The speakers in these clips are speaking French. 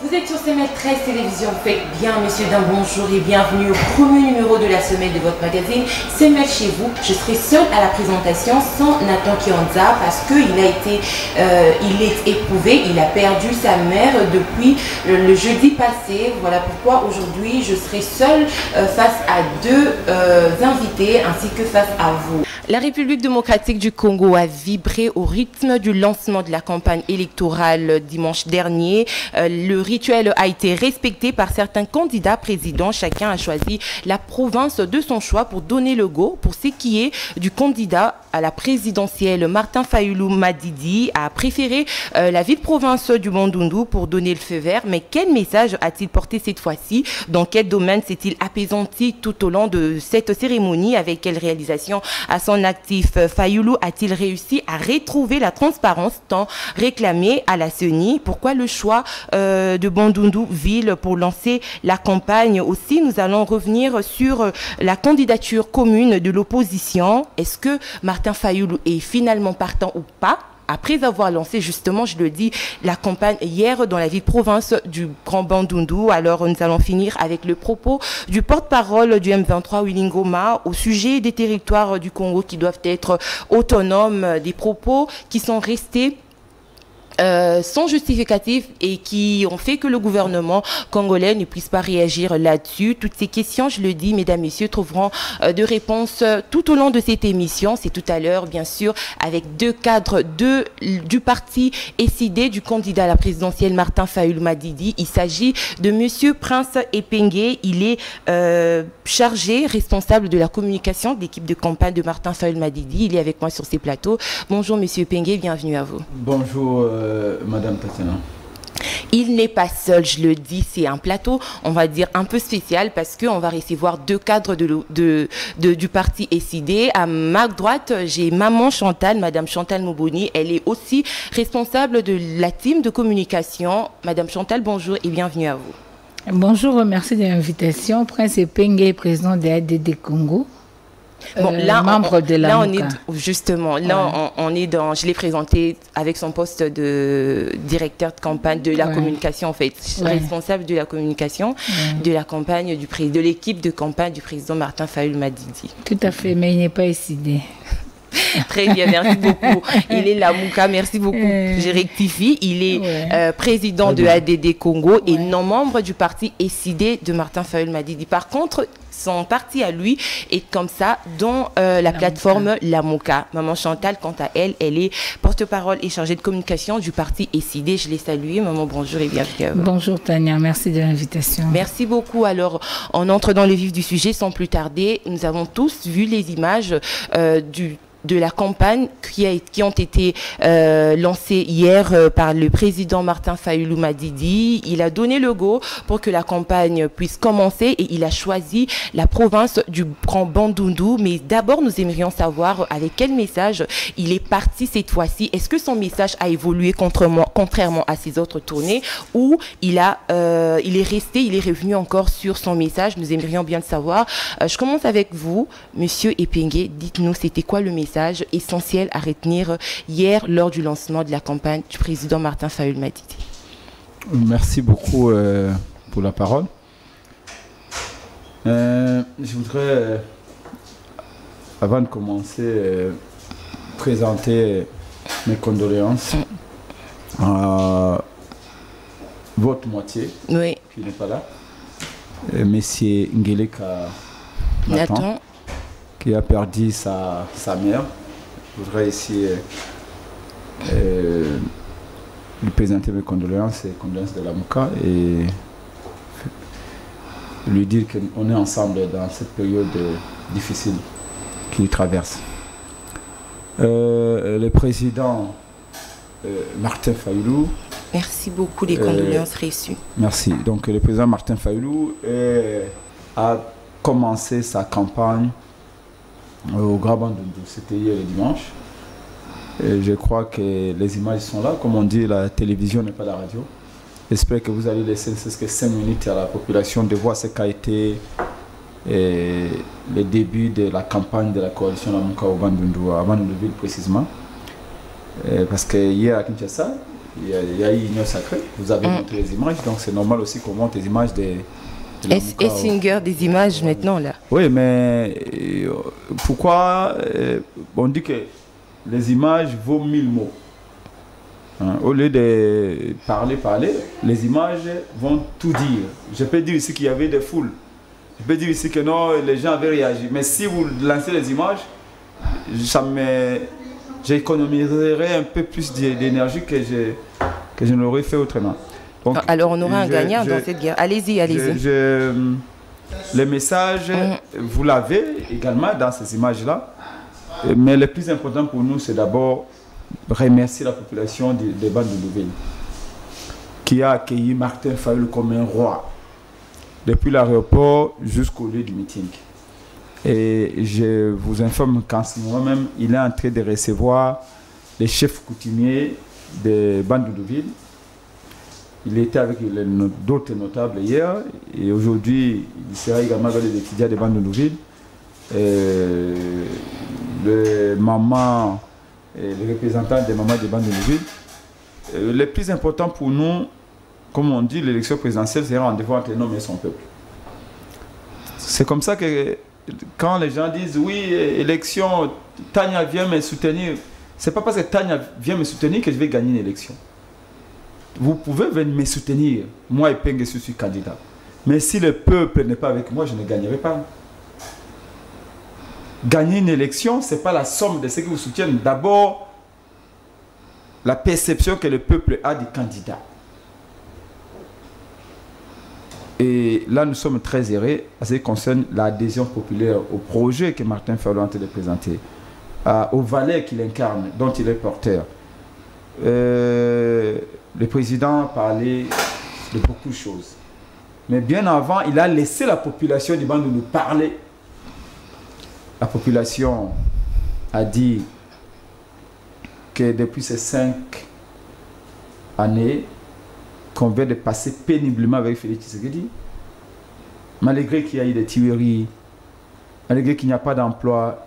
Vous êtes sur CML 13 Télévision, faites bien, messieurs, d'un bonjour et bienvenue au premier numéro de la semaine de votre magazine CML chez vous. Je serai seule à la présentation sans Nathan Kionza parce qu'il a été, euh, il est éprouvé, il a perdu sa mère depuis le, le jeudi passé. Voilà pourquoi aujourd'hui je serai seule euh, face à deux euh, invités ainsi que face à vous. La République démocratique du Congo a vibré au rythme du lancement de la campagne électorale dimanche dernier. Euh, le rituel a été respecté par certains candidats présidents. Chacun a choisi la province de son choix pour donner le go. Pour ce qui est du candidat à la présidentielle, Martin Fayoulou Madidi a préféré euh, la ville-province du Bandundu pour donner le feu vert. Mais quel message a-t-il porté cette fois-ci? Dans quel domaine s'est-il apaisanti tout au long de cette cérémonie Avec quelle réalisation? À son actif Fayoulou a-t-il réussi à retrouver la transparence tant réclamée à la CENI? Pourquoi le choix euh, de Bandundu ville pour lancer la campagne? Aussi, nous allons revenir sur euh, la candidature commune de l'opposition. Est-ce que Martin Fayoulou est finalement partant ou pas après avoir lancé justement, je le dis, la campagne hier dans la ville-province du Grand Bandundu. Alors nous allons finir avec le propos du porte-parole du M23, Willing Goma, au sujet des territoires du Congo qui doivent être autonomes, des propos qui sont restés euh, sans justificatif et qui ont fait que le gouvernement congolais ne puisse pas réagir là-dessus. Toutes ces questions, je le dis, mesdames, messieurs, trouveront euh, de réponses tout au long de cette émission. C'est tout à l'heure, bien sûr, avec deux cadres de, du parti SID du candidat à la présidentielle Martin Fayoul Madidi. Il s'agit de monsieur Prince Epengue. Il est euh, chargé, responsable de la communication de l'équipe de campagne de Martin Fayoul Madidi. Il est avec moi sur ces plateaux. Bonjour, monsieur Epengue, bienvenue à vous. Bonjour. Euh, Madame Tatiana. Il n'est pas seul, je le dis, c'est un plateau, on va dire, un peu spécial parce qu'on va recevoir deux cadres de, de, de, du parti SID. À ma droite, j'ai Maman Chantal, Madame Chantal Mouboni. Elle est aussi responsable de la team de communication. Madame Chantal, bonjour et bienvenue à vous. Bonjour, merci de l'invitation. Prince Penge, président de ADD Congo. Bon, Euh, là, membre on, de la là, on est justement, là, on, on est dans, je l'ai présenté avec son poste de directeur de campagne de la Ouais. communication, en fait, Ouais. responsable de la communication de la campagne du de l'équipe de campagne du président Martin Fayoul Madidi. Tout à fait, mais il n'est pas décidé. Très bien, merci beaucoup. Il est là, Mouka, merci beaucoup. Euh, Je rectifie. Il est ouais. euh, président de. ADD Congo et non membre du parti SID de Martin Fayoul Madidi. Par contre, son parti à lui est comme ça dans euh, la, La plateforme La Moka. Maman Chantal, quant à elle, elle est porte-parole et chargée de communication du parti SID. Je l'ai saluée. Maman, bonjour et bienvenue à vous. Bonjour Tania, merci de l'invitation. Merci beaucoup. Alors, on entre dans le vif du sujet sans plus tarder. Nous avons tous vu les images euh, du de la campagne qui, a, qui ont été euh, lancées hier euh, par le président Martin Fayoulou Madidi. Il a donné le go pour que la campagne puisse commencer et il a choisi la province du Grand Bandundu. Mais d'abord, nous aimerions savoir avec quel message il est parti cette fois-ci. Est-ce que son message a évolué contrairement, contrairement à ses autres tournées ou il, a, euh, il est resté, il est revenu encore sur son message? Nous aimerions bien le savoir. Euh, je commence avec vous, monsieur Epengue. Dites-nous, c'était quoi le message? Essentiel à retenir hier lors du lancement de la campagne du président Martin Fayoul Madidi Merci beaucoup euh, pour la parole. Euh, je voudrais, euh, avant de commencer, présenter mes condoléances à votre moitié Oui, qui n'est pas là, Monsieur Ngeleka Nathan, Nathan. Qui a perdu sa, sa mère. Je voudrais ici euh, euh, lui présenter mes condoléances et condoléances de la MOCA et lui dire qu'on est ensemble dans cette période difficile qu'il traverse. Euh, le président euh, Martin Fayoulou, Merci beaucoup des Euh, condoléances reçues. Merci. Donc le président Martin Fayoulou a commencé sa campagne au Grand Bandundu. C'était hier le dimanche. Et je crois que les images sont là. Comme on dit, la télévision n'est pas la radio. J'espère que vous allez laisser que 5 minutes à la population de voir ce qu'a été euh, le début de la campagne de la coalition Lamuka au Bandundu, à Bandundu-Ville précisément. Euh, parce que hier à Kinshasa, il y a, il y a eu Union Sacrée. Vous avez Mm. montré les images, donc c'est normal aussi qu'on monte les images des. Une guerre des images maintenant là? Oui, mais euh, pourquoi euh, on dit que les images vaut mille mots Hein, Au lieu de parler, parler, les images vont tout dire. Je peux dire ici qu'il y avait des foules. Je peux dire ici que non, les gens avaient réagi. Mais si vous lancez les images, ça me, j'économiserai un peu plus d'é- d'énergie que je, que je ne l'aurais fait autrement. Donc, Alors on aura un gagnant je- dans cette guerre. Allez-y, allez-y. je- les messages, Mm. vous l'avez également dans ces images-là. Euh, Mais le plus important pour nous, c'est d'abord remercier la population des, des bandes de nouvelles qui a accueilli Martin Fayulu comme un roi, depuis l'aéroport jusqu'au lieu du meeting. Et je vous informe qu'en ce moment même, il est en train de recevoir les chefs coutumiers des bandes de ville. Il était avec d'autres notables hier et aujourd'hui, il sera également avec les étudiants de Nouville. Euh, le maman, les représentants des mamans de Nouville. Euh, le plus important pour nous, comme on dit, l'élection présidentielle, c'est un rendez-vous entre l'homme et son peuple. C'est comme ça que quand les gens disent oui, élection, Tania vient me soutenir, c'est pas parce que Tania vient me soutenir que je vais gagner une élection. Vous pouvez venir me soutenir, moi et Penge, je suis candidat. Mais si le peuple n'est pas avec moi, je ne gagnerai pas. Gagner une élection, ce n'est pas la somme de ceux qui vous soutiennent. D'abord, la perception que le peuple a du candidat. Et là, nous sommes très heureux à ce qui concerne l'adhésion populaire au projet que Martin train de présenter, à- aux valeurs qu'il incarne, dont il est porteur. Euh, le président parlait de beaucoup de choses. Mais bien avant, il a laissé la population du Bandundu nous parler. La population a dit que depuis ces cinq années qu'on vient de passer péniblement avec Félix Tshisekedi, malgré qu'il y a eu des tueries, malgré qu'il n'y a pas d'emploi,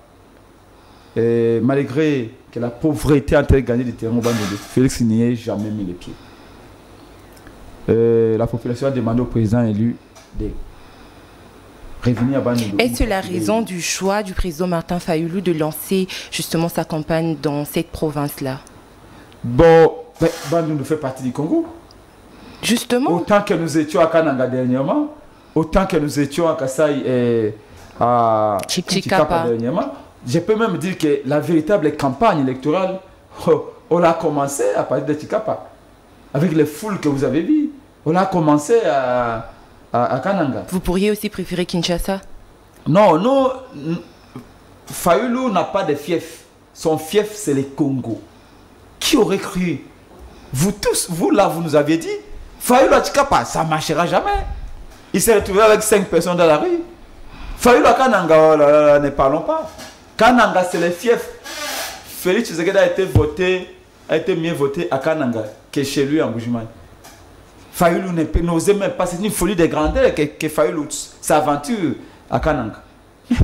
malgré que la pauvreté est en train de gagner du terrain au Bandundu, Félix n'y ait jamais mis les pieds. Euh, la population a demandé au président élu de revenir à Bandundu. Est-ce la raison du choix du président Martin Fayoulou de lancer justement sa campagne dans cette province-là? Bon, ben, Bandundu fait partie du Congo. Justement, Autant que nous étions à Kananga dernièrement, autant que nous étions à Kassai et à Chikapa. Chikapa dernièrement, je peux même dire que la véritable campagne électorale, oh, on l'a commencé à partir de Chikapa. Avec les foules que vous avez vues. On l'a commencé à, à, à Kananga. vous pourriez aussi préférer Kinshasa? Non, non. Fayoulou n'a pas de fief. Son fief, c'est le Congo. Qui aurait cru? Vous tous, vous là, vous nous aviez dit, Fayoulou à Chikapa, ça ne marchera jamais. Il s'est retrouvé avec cinq personnes dans la rue. Fayoulou à Kananga, oh là là là, ne parlons pas. Kananga, c'est le fief. Félix Tshisekedi a été voté, a été mieux voté à Kananga que chez lui en Boujimane. Fayoulou n'osait même pas, c'est une folie de grandeur que, que Fayoulou s'aventure à Kananga.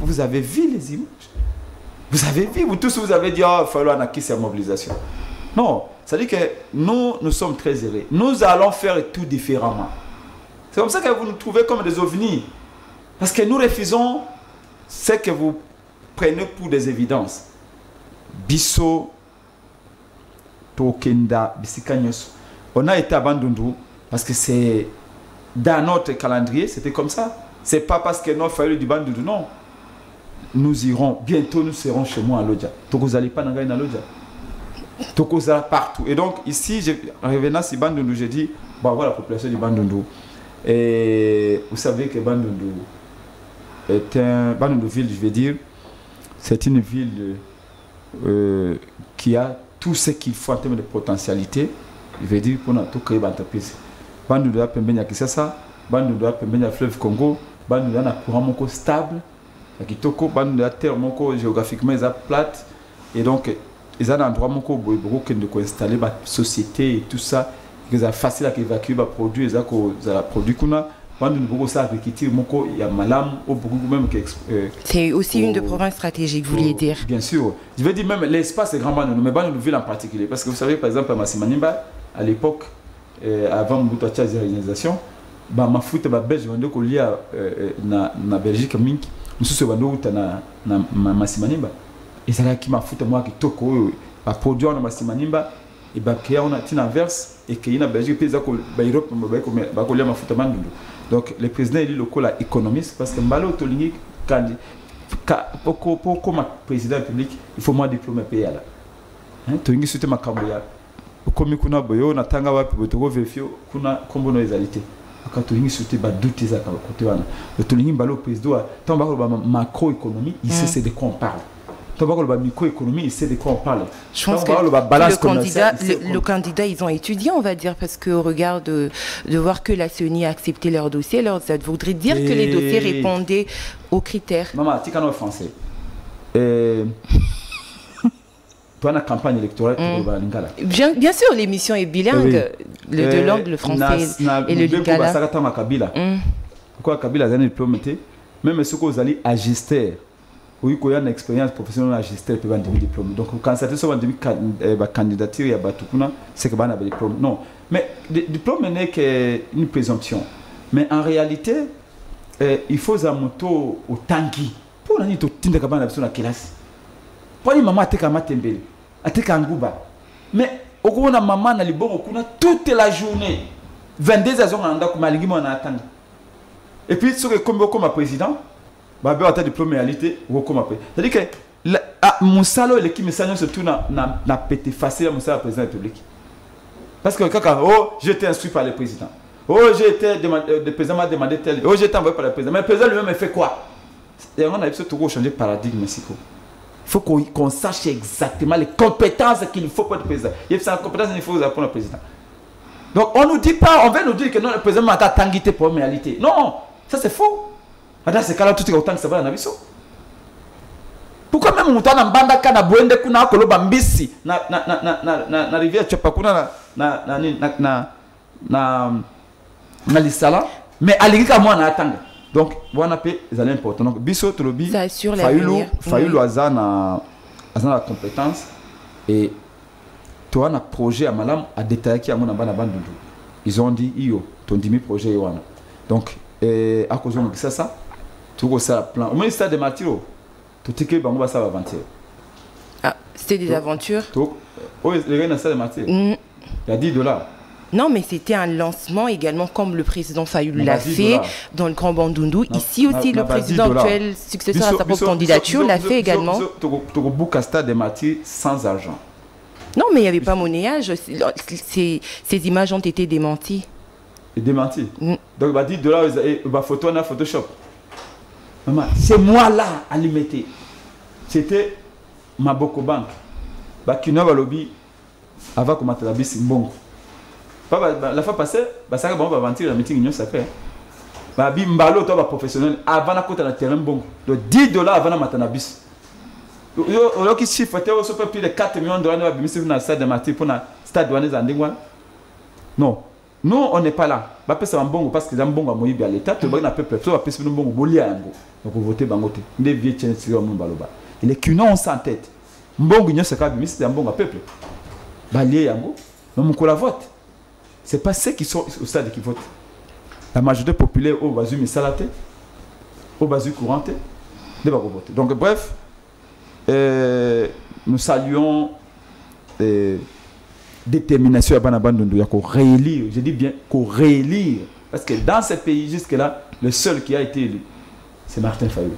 Vous avez vu les images? Vous avez vu, vous tous vous avez dit, oh, Fayoulou a acquis sa mobilisation. Non, ça dit que nous, nous sommes très heureux. Nous allons faire tout différemment. C'est comme ça que vous nous trouvez comme des ovnis. Parce que nous refusons ce que vous prenez pour des évidences. Bisso, Tokenda, Bisika Nyoso. On a été à Bandundu parce que c'est dans notre calendrier, c'était comme ça. C'est pas parce que non, fallu du Bandundu, non. Nous irons, bientôt nous serons chez moi à Lodja. Tokozali pas nangai na Lodja. Tokozala partout. Et donc ici, en revenant sur Bandundu, j'ai dit, bon voilà la population du Bandundu. Et vous savez que Bandundu est un. Bandundu ville, je vais dire, c'est une ville euh, qui a tout ce qu'il faut en termes de potentialité. Je vais dire pour tout créer une entreprise. Bandundu a pembeni ya Kisasa, Bandundu a pembeni ya fleuve Congo, Bandundu a un courant stable, ya kitoko, Bandundu a terre géographiquement eza plate et donc eza na endroit moko boye bokokende koinstalle basociété et tout ça eza facile à évacuer baproduit eza kozala produit moko ya même euh, C'est aussi une de provinces stratégiques, vous vouliez dire. Bien sûr. Je veux dire même l'espace est grand Bandundu, mais Bandundu ville en particulier. Parce que vous savez, par exemple, à Massimanimba, à l'époque euh, avant bande kolia euh, na, na belgique mingi mosusu ebande outa na, na, na masimanimba ezalaki mafuta ya kitoko oyo baproduit wana masimanimba ebakea wana ntina verse ekei na belgique mpe eza ko- baeurope baye bakolia mafuta mandundu donc le président eli lokola économiste parce que mbala oyo tolingi kandi ka- po okoma président ya république il faut mwa diplôme mpe yala Hein, tolingi so te makambo ya okomi kuna boye oyo natanga wapi boye tokoverifie kuna nkombo no ezali te aka tolingi so te badute ezalaka kote wana. Do tolingi mbala oyo président ntango bakoloba il c'est de quoi on parle Je pense que le candidat, le, le ils ont étudié, on va dire, parce qu'au regard de, de voir que la CENI a accepté leur dossier, alors ça voudrait dire que les dossiers répondaient aux critères. Maman, tika no français. Euh, toi, la campagne électorale, tu Mm. Bien, bien sûr, l'émission est bilingue, le, de Euh, langue, le français et le lingala. kabila. Mm. Pourquoi kabila azali diplôme te même ceux qui zali agister oyi koya na expérience professionnelle na agister mpe bandimi diplôme donc okansate so bandimi bacandidature ya bato kuna que bana ba diplôme. Non. Mais di- diplôme n'est que une présomption. Mais en réalité eh, il faut za moto otangi mpo nani totindaka bana na biso na kelasi mponi mama ateka matembele ateka nguba mais okomona mama na libongo kuna toute la journée. 22 azonga na ndako me alingi mwana atanga et puis soki ekomi okoma président babe ata diplôme ya lite okokoma pe. C'est-à-dire que la- ah, mosala oyo eleki misala nyonso tu na, pete facile ya mosala ya président ya république. Parce que kaka oh j'ai été instruit par le président. Oh j'ai été euh, le président m'a demandé tel oh j'ai envoyé par le président. Mais le président lui-même fait quoi? Yango na biso toko changer paradigme il faut qu'on sache exactement les compétences qu'il faut pour être président. Il y a compétences il faut pour le président. Donc on nous dit pas, on veut nous dire que non, le président m'a tangité pour réalité. Non, ça c'est faux. Dans ce cas-là, tout est autant que ça va dans biso. Pourquoi même mutana mbandaka na bwende kuna akoloba mbisi na na na na na na, na rivière chopa kuna na na na na na na, na lisala mais alingika mwana atanga. Donc wana pe ezali important. Donc biso tolobi Fayulu. Fayulu aza na aza na compétence et toa na projet ya malamu adétaillaki yango na bana bandundu ils ont dit iyo tondimi projet ye wana donc eh, akozongisa sa tokosala plan omoni stade de bango basala baventure Ah, c'était des aventures. oyo eleki na stade de martire Mm. ya 10 dollars Non, mais c'était un lancement également, comme le président Fayoul l'a dit fait dans le Grand Bandundu. Ici aussi, le na- président 10 actuel, successeur à sa propre candidature, l'a fait également. tokobuka stade de martire sans argent Non, mais il n'y avait pas monnayage. Ces, ces images ont été démenties. et démenti. Mm. Donc, bah, 10 dollars, bah, photo, on a Photoshop. C'est moi là à limiter. C'était Maboko Bank. Kino Balobi, avant qu'on mette la bah, la fois passée, ça bon, mentir, la meeting, union, ça fait. Bah, bi mbalo, toi, professionnel, avant la côte, la terrain mbongo. Donc, 10 dollars avant la chiffre, tu as plus de 4 millions de bimisi, na stade de Marty, pour na stade douane, zandingwan. Non. Nous, on n'est pas là. Parce que dans mbongo à na peuple, mbongo bolia yango. Donc vous votez bangote. Ndé vieux tien sur mon baloba. Il est qu'une on en tête. Mbongo nyo saka bimi c'est mbongo à peuple. Lié yango. Non mon la vote. C'est pas ceux qui sont au stade qui votent. La majorité populaire au bazu misalate, au bazu couranté, ne va pas voter. Donc bref, euh, nous saluons euh, détermination ya bana bandundu ya ko réélire je dis bien ko réélire parce que dans ce pays jusque là le seul qui a été élu c'est Martin Fayulu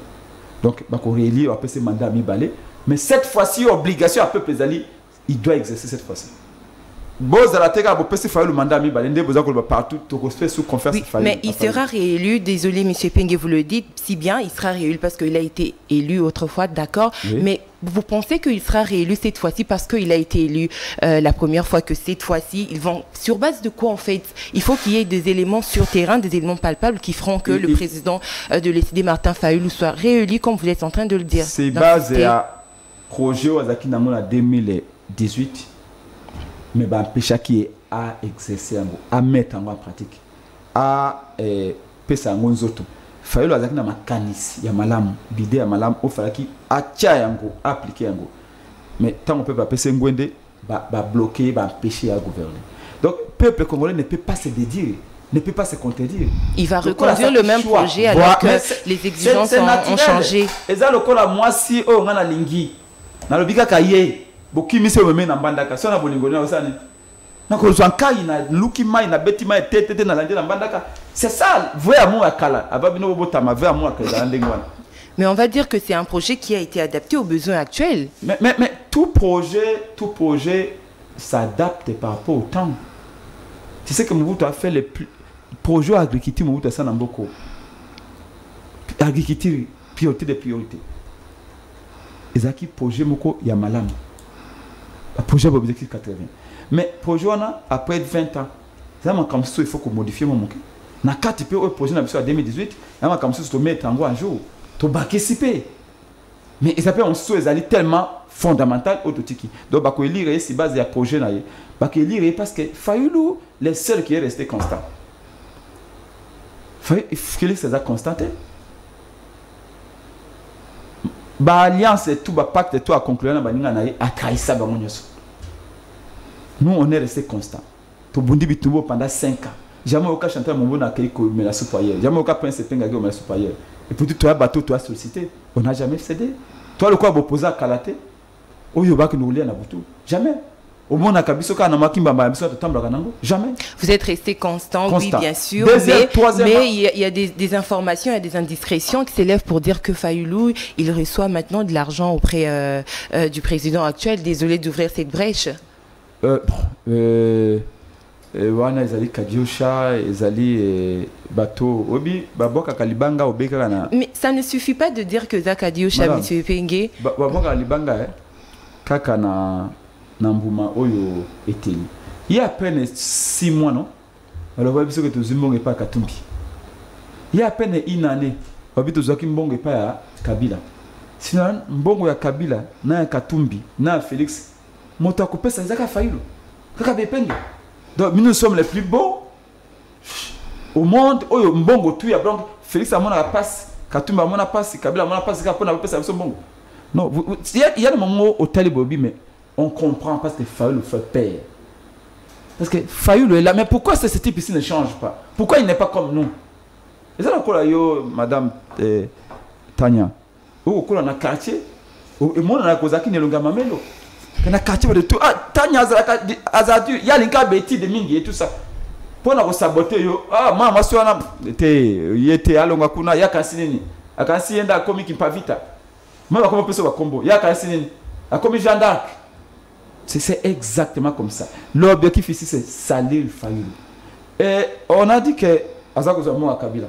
donc ba ko réélire après ce mandat mibale mais cette fois-ci obligation à peuple ezali il doit exercer cette fois-ci bozala te kaka bopesi Fayulu mandat mibale nde boza koloba partout tokospe sous confiance Oui, mais il à sera réélu. Désolé, Monsieur Pengue, vous le dites si bien, il sera réélu parce qu'il a été élu autrefois, d'accord. Oui. Mais vous pensez qu'il sera réélu cette fois-ci parce qu'il a été élu euh, la première fois que cette fois-ci, ils vont sur base de quoi en fait? Il faut qu'il y ait des éléments sur terrain, des éléments palpables qui feront que le président euh, de l'ECD, Martin Fayoulou, soit réélu comme vous êtes en train de le dire. c'est base ya projet oyo azalaki nango na 2018 mais bampeshaki ye aexerce yango amettre yango en pratique apesa yango nzoto. Fayelo azalaki na makanisi ya malamu bide ya malamu oyo falaki atya yango aplike yango mais ntango mpe bapesi ngwende babloke ye bampeshe ye agouverner donc peuple congolais ne peut pas se dédier ne peut pas se contredire. Il va reconduire ça le même choix. projet alors que les exigences ont, ont changé. Eza lokola mwasi oyo nga nalingi nalobi kaka ye bokimisi oyo meme na mbandaka. So na bolingo nini osani nakozwa nkai naluki mai nabeti mai tetete nalandi na mbandaka. C'est ça vrai amour ya kala. Ava bino bobotama vrai amour ya kala ezala ndenge wana. Mais on va dire que c'est un projet qui a été adapté aux besoins actuels. Mais, mais, mais tout projet tout projet s'adapte par rapport au temps. Tu sais que Mobutu a fait plus projet agriculture Mobutu asala na mboko agriculture priorité de priorité ezalaki projet moko ya malamu projet objectif 80 mais projet wana après 20 ans eza makambo mosusu il faut komodifie mo moke na kati mpe oyo projet na biso ya 2018 eza makambo mosusu tomettre yango un jour tobakisi mpe mais eza mpe mosusu ezali tellement fondamental oyo totiki donc bakoelire ye si base ya projet na ye bakoelire ye parce que fayulu le seul qui est resté constant. Félix eza constant te baalliance etu bapacte etu aconclure na baninga na ye atrahisa bango nyonso nous on est resté constant tobundi bitumbu pendant 5 ans. Jamais oka chanteur mombo akei komela soupe ailleurs jamais oka prince epenga akei komela soupe ailleurs et puis toya bato toya sollicité. On n'a jamais cédé. Bopoza akala te oyo bakende kolia na butu jamais. Biso kaka na makimbamba ya biso totambolaka nango. Jamais. Vous êtes resté constant, Constant. oui, bien sûr. Deuxième, mais troisième- mais il y a, il y a des, des informations, il y a des indiscrétions qui s'élèvent pour dire que Fayoulou, il reçoit maintenant de l'argent auprès euh, euh, du président actuel. Désolé d'ouvrir cette brèche. Euh, euh, euh, wana ezali kadiosha ezali eh, bato obi babwakaka libanga obekaka na Mais ça ne suffit pas de dire que Zach a dit au chat, Madame. M. Pengue. ba- babwakaka libanga eh, kaka na, na mbuma oyo eteli ye apene 6 mois non? Baloba biso ke tozwi mbongo epai ya katumbi ye apene une année babi tozwaki mbongo epai ya kabila sina mbongo ya kabila na ya katumbi na ya félix moto akopesa ezaka fayilo kaka bepenge. Donc nous sommes les plus beaux. Au monde oyo mbongo tu ya donc félix amonaka pasi katumbi amona pasi kabila amona pasi kaka mpona bapesa biso mbongo non il y a- il y a des moments au tali bobi mais on comprend parce que fayulu fait père. Parce que fayulu est là mais pourquoi ce, type ici ne change pas? Pourquoi il n'est pas comme nous? Eza lokola yo madame eh, tanya okokola na quartier emonana kozalaki na elongo ya mamelo? Ke na quartier bato tu ah, tanya azalaka di- azalaki ya linka betide mingi et tout ça. Mpo na kosabote yo. Ah, mwana mwasi wana te ye te alonga kuna yakansi nini? Akansi ye nde akomi kimpavita me bakoma mpeso bakombo yakansi nini? Akomi jean d'arc c'est exactement comme ça. L'objectif ici c'est salir fayulu et on a dit que aza kozwa mbongo ya kabila.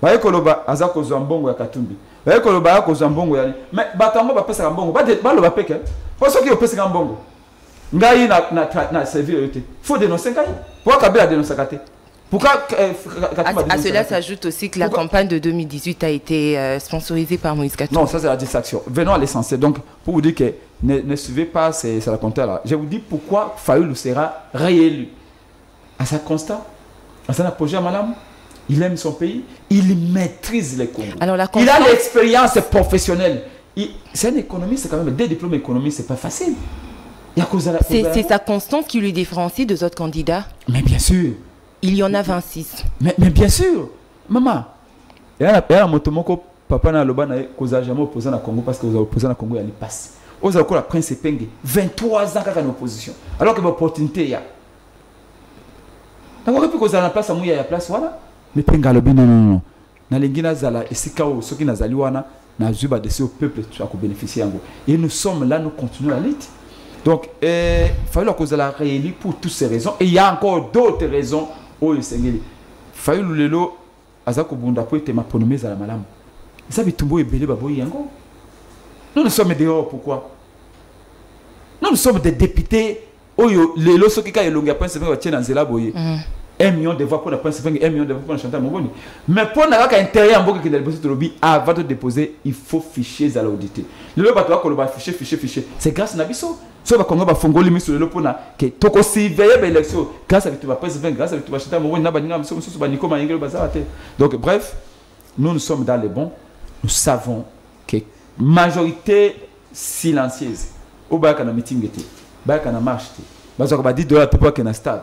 Baye koloba aza kozwa mbongo ya katumbi. Baye koloba aya kozwa mbongo ya mais bato yango bapesaka mbongo. Baloba peke mpo soki opesaka mbongo ngai na, servir yo te faut dénoncer ngai pourquoi kabila dénoncaka te pourquoi euh, À, cela te? s'ajoute aussi que la Pourquoi- campagne de 2018 a été euh, sponsorisée par Moïse Katumbi. Non, ça c'est la distraction. Venons à l'essentiel. Donc, pour vous dire que ne, ne suivez pas ces, ces raconteurs-là. Je vous dis pourquoi Fayoulou sera réélu. À sa constat, à son projet à Madame, il aime son pays, il maîtrise les Congo. Alors la Il a l'expérience professionnelle. Il- C'est un économiste, quand même. Des diplômes économiques, c'est pas facile. Il y a à la- C'est à la- sa constance qui lui différencie des autres candidats. Mais bien sûr. Il y en a 26. Mais, mais bien sûr, maman, il y a la moto moko papa na loba na ye kozala jamais opposé na Congo parce que vous avez opposé na Congo ya lipasi. Oza ko la prince Penge 23 ans kaka na opposition. Alors que l'opportunité ya. Na ko pe kozala na place amu ya place wana. Mais Penge alobi non non non. Na lingi na zala esika o soki na zali wana na zuba de ce peuple tu as bénéficier yango. Et nous sommes là nous continuons la lutte. Donc, euh, il fallait que la réélu pour toutes ces raisons. Et il y a encore d'autres raisons. Oh, il s'est fayulu lelo aza kobunda po ete maponome ezala malamu eza bitumbu oyo ebele baboyi yango nous nous sommes dehors pourquoi? Nous nous sommes des députés oyo lelo soki kaka elongi ya prince batie na nzela boye un million de voix mpona prince venge un million de voix mpona chantal moboni mais mpona kaka intérêt ya mboka ekenda liboso tolobi avant de déposer il faut fichier ezala audité lelo bato bakoloba fichier fichier fichier c'est grâce lelo mpona ke tokosurveille baélection grâce à à te donc bref nous sommes dans les bons nous savons que majorité silencieuse oyo bayaka na meeting na marche te bazwaka ba 10 dollar te po bakende na stade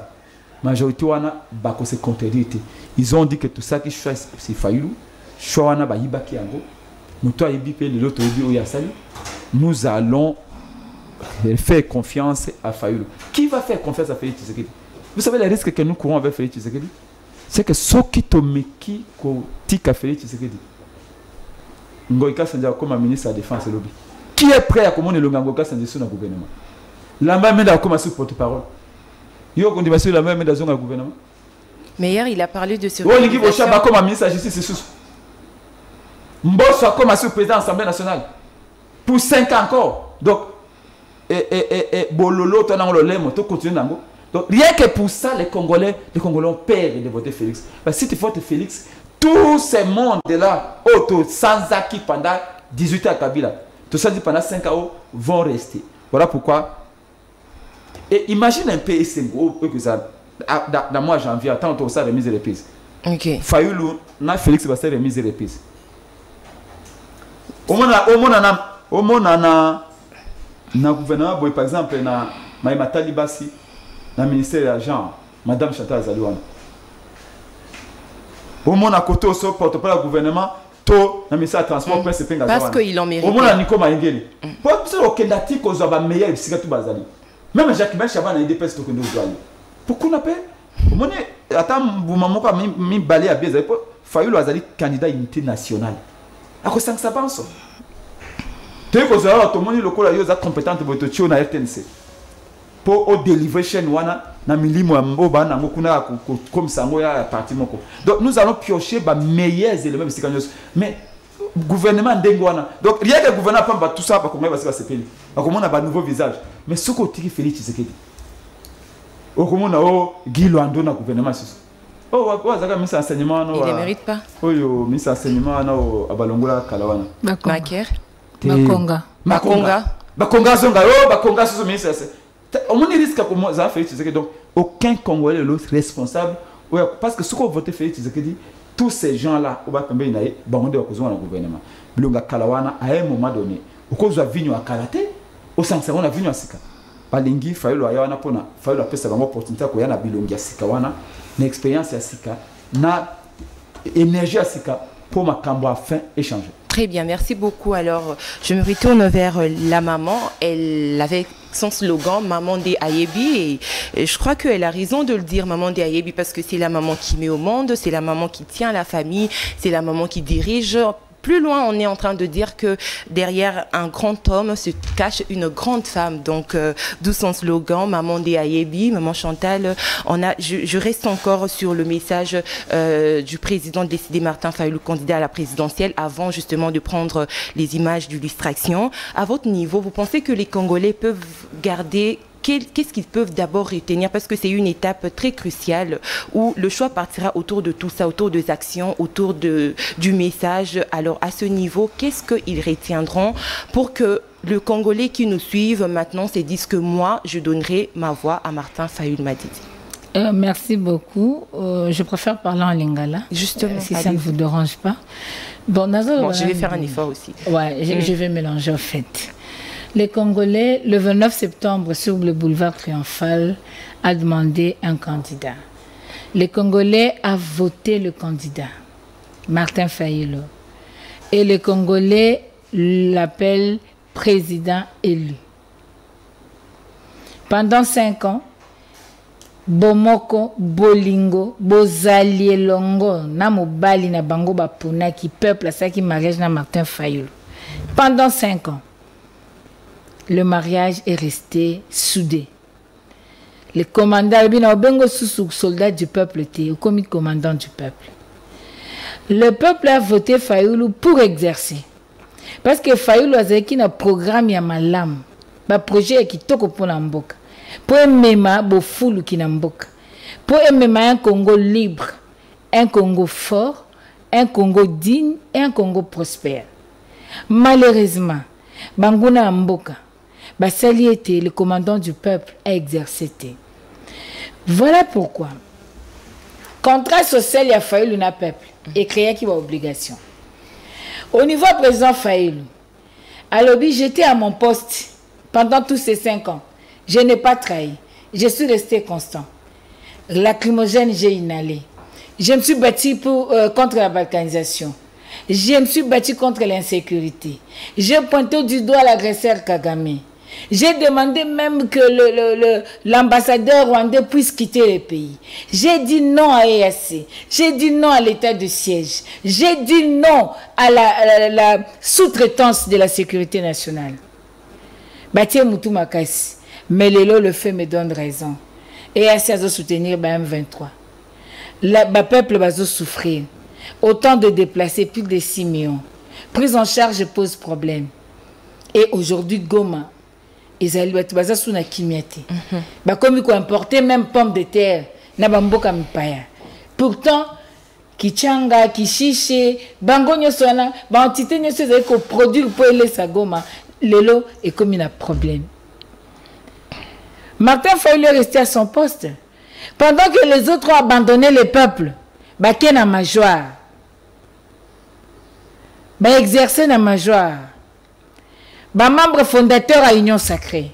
majorité wana bakose contredire te ils ont dit que tosaki choix c'est fayulu choix wana bayibaki yango moto ayebi mpe lelo toyebi oyo asali nous allons faire confiance à Fayulu. Qui va faire confiance à Félix Tshisekedi? Vous savez les risques que nous courons avec Félix Tshisekedi? C'est que ceux qui tomeki ko tika Félix Tshisekedi. Ngoïka Sanja comme ministre de la Défense lobby. Qui est prêt à commander le Ngoïka Sanja sur le gouvernement? La même a comme sur porte-parole. Yo qu'on dit la même gouvernement. Mais hier il a parlé de ce. Ligi Bochaba comme ministre de la Justice sous. Mbosso comme sur président de l'Assemblée nationale. Pour 5 ans encore. Donc et, et, et, bololo, to continue nango. Donc rien que pour ça, les Congolais, les Congolais ont peur de voter Félix. Parce que si tu votes Félix, tous ces mondes-là, auto sans acquis pendant 18 ans à Kabila, tout ça dit pendant 5 ans, vont rester. Voilà pourquoi. Et imagine un que ça, dans mois janvier, attends, on ça remise de reprises. Ok. Fayoulou, na Félix va faire remise de reprises. Au moins, au moins, au moins, na gouvernement boye par exemple na maïma talibasi na ministère ya genre madame chantal azali wana omona kote oso porte-parole ya gouvernement na ministère ya transport prince parce que il en mérite omona niko mayengeli po biso okenda ti kozwa bameilleur bisika tu bazali même jacques ben chaban na idps tokende ozwa ye pokuna mpe omoni ata mbuma moko mibale ya bi ezali po fayulu azali candidat unité nationale. Akosangisa banso. Toyei kozala awa tomoni lokola yo oza compétente boye totie na rtnc mpo odélivre chaîne wana na milimo oyo baa nango kuna kokomisa yango ya parti moko. Donc nous allons piocher bameilleurs éléments bisika nyonso mais gouvernement ndenge wana. Donc rien que gouvernement pamba tout ça basi basepeli. Bakomona banouveau visage. Mais soki otiki félix tshisekedi. Okomona o guy lwando na gouvernement susu. Oyo azalaka ministre ya enseignement wana oyo ministre ya enseignement wana abalongola kala wana. Maker bakonga azonga o bakonga soso ministre omoni risque kozala félix tshisekedi. Donc aucun congolais lelo responsable. Parce que soki ovote félix tshisekedi tous ces gens là oyo bapembeni na ye bango nde bakozonga na gouvernement. Bilongo ya kala wana à un moment donné okozwa vigno ya kala te osangisa yango na vigno ya sika. Balingi fayelo aya wana mpona fayelo apesa bango opportunité ya koya na bilongi ya sika wana na expérience ya sika na énergie ya sika mpo makambo ya fin échanger Très bien, merci beaucoup. Alors, je me retourne vers la maman. Elle avait son slogan Maman des Ayebi et, je crois qu'elle a raison de le dire Maman des Ayebi parce que c'est la maman qui met au monde, c'est la maman qui tient la famille, c'est la maman qui dirige plus loin, on est en train de dire que derrière un grand homme se cache une grande femme. Donc, euh, d'où son slogan, Maman de Ayebi, Maman Chantal. A, je, reste encore sur le message euh, du président décidé Martin Fayou, candidat à la présidentielle, avant justement de prendre les images d'illustration. À votre niveau, vous pensez que les Congolais peuvent garder qu'est-ce qu'ils peuvent d'abord retenir? Parce que c'est une étape très cruciale où le choix partira autour de tout ça, autour des actions, autour de, du message. Alors à ce niveau, qu'est-ce qu'ils retiendront pour que le Congolais qui nous suivent maintenant se dise que moi, je donnerai ma voix à Martin Fayoul Madidi? Euh, merci beaucoup. Euh, je préfère parler en lingala. Justement. Euh, si ça ne vous dérange pas. Bon, bon je vais faire un effort aussi. Ouais, je, mm. je vais mélanger en fait. Les Congolais, le 29 septembre, sur le boulevard Triomphal, a demandé un candidat. Les Congolais a voté le candidat, Martin Fayelo. Et les Congolais l'appellent président élu. Pendant cinq ans, bomoko bolingo bozali elongo na mobali na bango baponaki peuple asalaki mariage na martin fayulu pendant cinq ans le mariage est resté soudé. Le commandant, soldat du peuple, comme commandant du peuple. Le peuple a voté Fayoulou pour exercer. Parce que Fayoulou a un programme ya malam, un projet qui toko pour mboka. Pour mema bo fulu ki mboka. Pour mema un Congo libre, un Congo fort, un Congo digne et un Congo prospère. Malheureusement, banguna mboka basali ete le commandant du peuple a exercé voilà pourquoi contrat social ya fayulu na peuple ekreaki baobligation au niveau président fayulu alobi j'étais à mon poste pendant tous ces cinq ans je n'ai pas trahi je suis resté constant lacrymogène, j'ai inhalé. Je me suis battu pour, euh, contre la balkanisation. Je me suis battu contre l'insécurité. J'ai pointé du doigt l'agresseur Kagame. J'ai demandé même que l'ambassadeur rwandais puisse quitter le pays. J'ai dit non à EAC. J'ai dit non à l'état de siège. J'ai dit non à la, sous-traitance de la sécurité nationale. Batia Moutou Makassi. Mais le fait me donne raison. EAC a soutenir M23. Le peuple va souffrir. Autant de déplacés, plus de 6 millions. Prise en charge pose problème. Et aujourd'hui, Goma, ezali bato baza su na kimia te. Bakomi koimporte même pomme de terre na bamboka pourtant kichanga kishishe bango nyonso wana baentité nyonso ezali koproduire mpo elesa goma. Lelo ekomi na problème. Martin est resté à son poste. Pendant que les autres ont abandonné le peuple bake na majoire baexerce na majoire membre fondateur à Union Sacrée.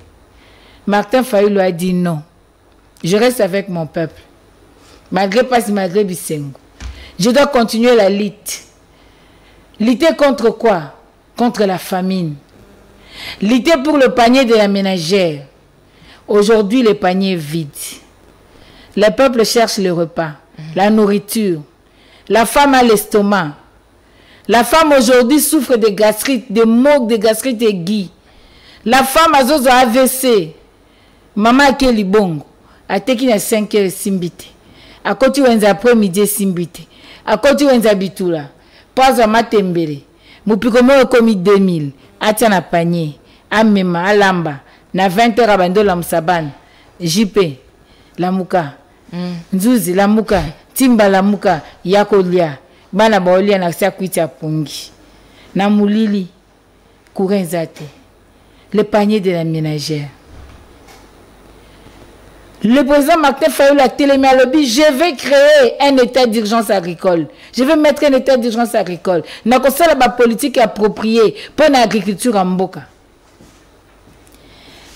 Martin Fayoulou a dit non. Je reste avec mon peuple. Malgré pas malgré Bissengo. Je dois continuer la lutte. Lutter contre quoi? Contre la famine. Lutter pour le panier de la ménagère. Aujourd'hui, le panier est vide. Le peuple cherche le repas, la nourriture. La femme a l'estomac. La femme aujourd'hui souffre de gastrite, de maux de gastrite aiguë. La femme a zozo AVC. Maman akeli bongo. Ateki na 5 heures simbi te. Akoti wenza après-midi esimbi te. Akoti wenza bitula. Po azwa matembele. Mopiko moko ekomi 2000. Atia na panier. Amema alamba. Na 20 heures abandi olamusa bana. JP. Lamuka. Mm. Nzuzi lamuka. Timba lamuka. Ya kolia. Bana baolia na kisi akwiti ya pungi na molili courant eza te le panier de la ménagère le président Martin Fayoul a télémé à lobby, je vais créer un état d'urgence agricole. Je vais mettre un état d'urgence agricole. Na kosala ba politique appropriée pour l'agriculture en mboka.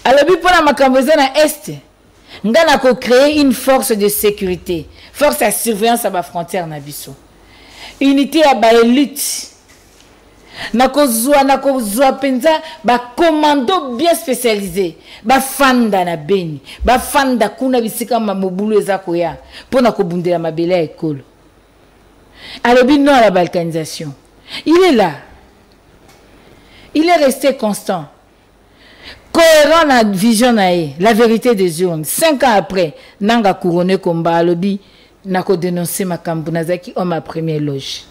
À lobby pour la makambo na est. Nga na ko créer une force de sécurité, force à surveillance à ba frontière na biso. Unité ya baélite nakozwa nakozwa mpenza bakomando bien spécialisé. Bafanda na beni. Bafanda kuna bisika mobulu eza koya mpo na kobundela mabele ya ekolo. Non à la balkanisation. Il est là. Il est resté constant. Cohérent na vision na la vérité des urnes. Cinq ans après nanga couronné komba alobi nakodénoncer makambo nazalaki homme à première loge.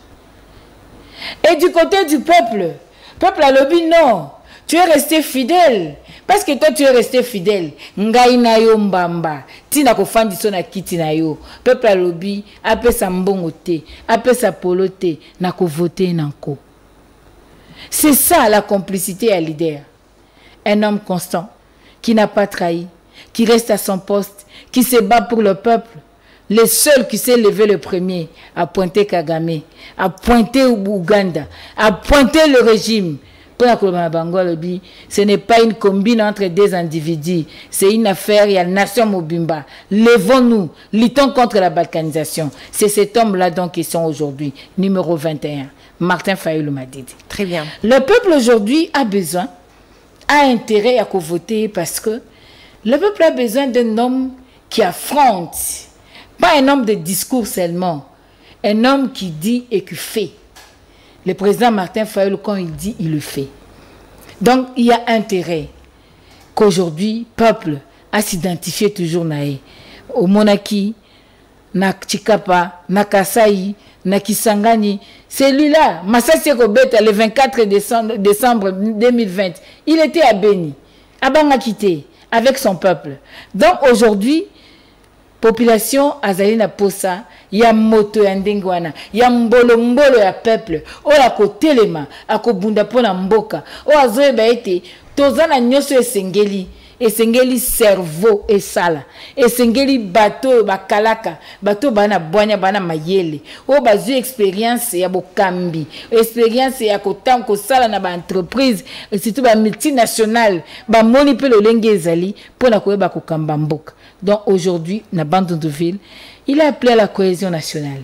Et du côté du peuple peuple alobi non tu es resté fidèle. Parce que toi tu es resté fidèle. Ngai na yo mbamba. Ntina kofandisa na kiti na yo. Peuple alobi apesa mbongo te apesa polo te nakovote na nko c'est ça la complicité à leader. Un homme constant qui n'a pas trahi qui reste à son poste qui se bat pour le peuple le seul qui s'est levé le premier à pointer Kagame, à pointer Ouganda, à pointer le régime. Ce n'est pas une combine entre deux individus, c'est une affaire, il y a la nation Mobimba. Levons-nous, luttons contre la balkanisation. C'est cet homme-là dont ils sont aujourd'hui, numéro 21. Martin Fayoulou m'a dit. Très bien. Le peuple aujourd'hui a besoin, a intérêt à voter parce que le peuple a besoin d'un homme qui affronte pas un homme de discours seulement, un homme qui dit et qui fait. Le président Martin Fayoul, quand il dit, il le fait. Donc, il y a intérêt qu'aujourd'hui, peuple a s'identifié toujours naé. Au Monaki, na Chikapa, na Kasai, na Kisangani. Celui-là, Massassi Robeta, le 24 décembre, décembre 2020, il était à Beni, à Bangakité, avec son peuple. Donc aujourd'hui, population azali na posa ya moto ya ndenge wana ya mbolombolo ya peuple oyo akotelema akobunda mpo na mboka oyo azoyeba ete toza na nyonso esengeli esengeli cerveau esala esengeli bato oyo bakalaka bato oyo baa na bwanya baa na mayele oyo bazwi expérience ya bokambi expérience ya kosala na baentreprise surtout bamultinationale bamoni mpe lolenge ezali mpo na koyeba kokamba mboka Donc aujourd'hui, na bande de ville, il a appelé à la cohésion nationale.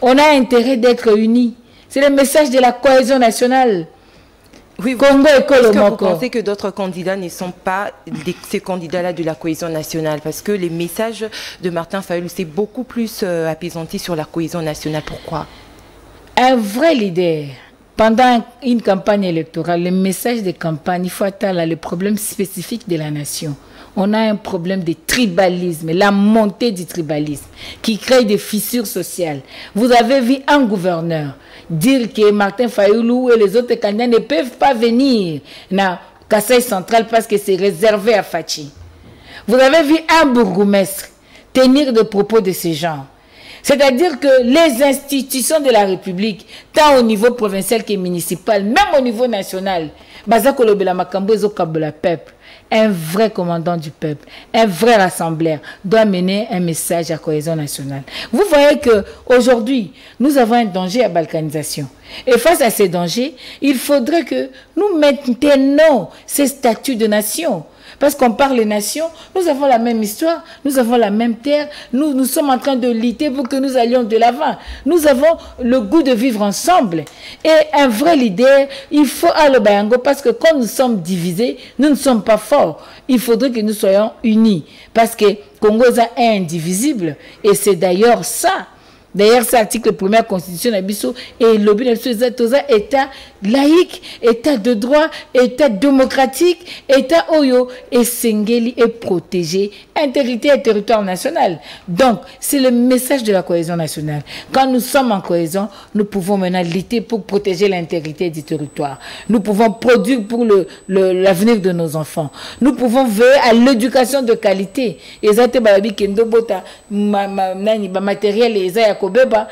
On a intérêt d'être unis. C'est le message de la cohésion nationale. Oui, Congo Est-ce que vous pensez que d'autres candidats ne sont pas des- ces candidats-là de la cohésion nationale? Parce que les messages de Martin Fayulu, c'est beaucoup plus euh, apaisanti sur la cohésion nationale. Pourquoi? Un vrai leader, pendant une campagne électorale, le message de campagne, il faut atteindre le problème spécifique de la nation. On a un problème de tribalisme, la montée du tribalisme, qui crée des fissures sociales. Vous avez vu un gouverneur dire que Martin Fayoulou et les autres candidats ne peuvent pas venir dans Kassai central parce que c'est réservé à Fachi. Vous avez vu un bourgmestre tenir des propos de ce genre. C'est-à-dire que les institutions de la République, tant au niveau provincial que municipal, même au niveau national, baza kolobela makambo ezokabola peuple, un vrai commandant du peuple, un vrai rassembleur doit mener un message à cohésion nationale. Vous voyez que aujourd'hui, nous avons un danger à balkanisation. Et face à ces dangers, il faudrait que nous maintenons ces statuts de nation. Parce qu'on parle des nations, nous avons la même histoire, nous avons la même terre, nous, nous sommes en train de lutter pour que nous allions de l'avant. Nous avons le goût de vivre ensemble. Et un vrai leader, il faut aller au Bayango parce que quand nous sommes divisés, nous ne sommes pas forts. Il faudrait que nous soyons unis. Parce que Congo est indivisible. Et c'est d'ailleurs ça D'ailleurs, c'est l'article première constitution d'Abisso et lobby d'Abisso, État laïque, État de droit, État démocratique, État Oyo et Sengeli est protégé, intégrité et territoire national. Donc, c'est le message de la cohésion nationale. Quand nous sommes en cohésion, nous pouvons maintenant lutter pour protéger l'intégrité du territoire. Nous pouvons produire pour le- le- l'avenir de nos enfants. Nous pouvons veiller à l'éducation de qualité. Kobeba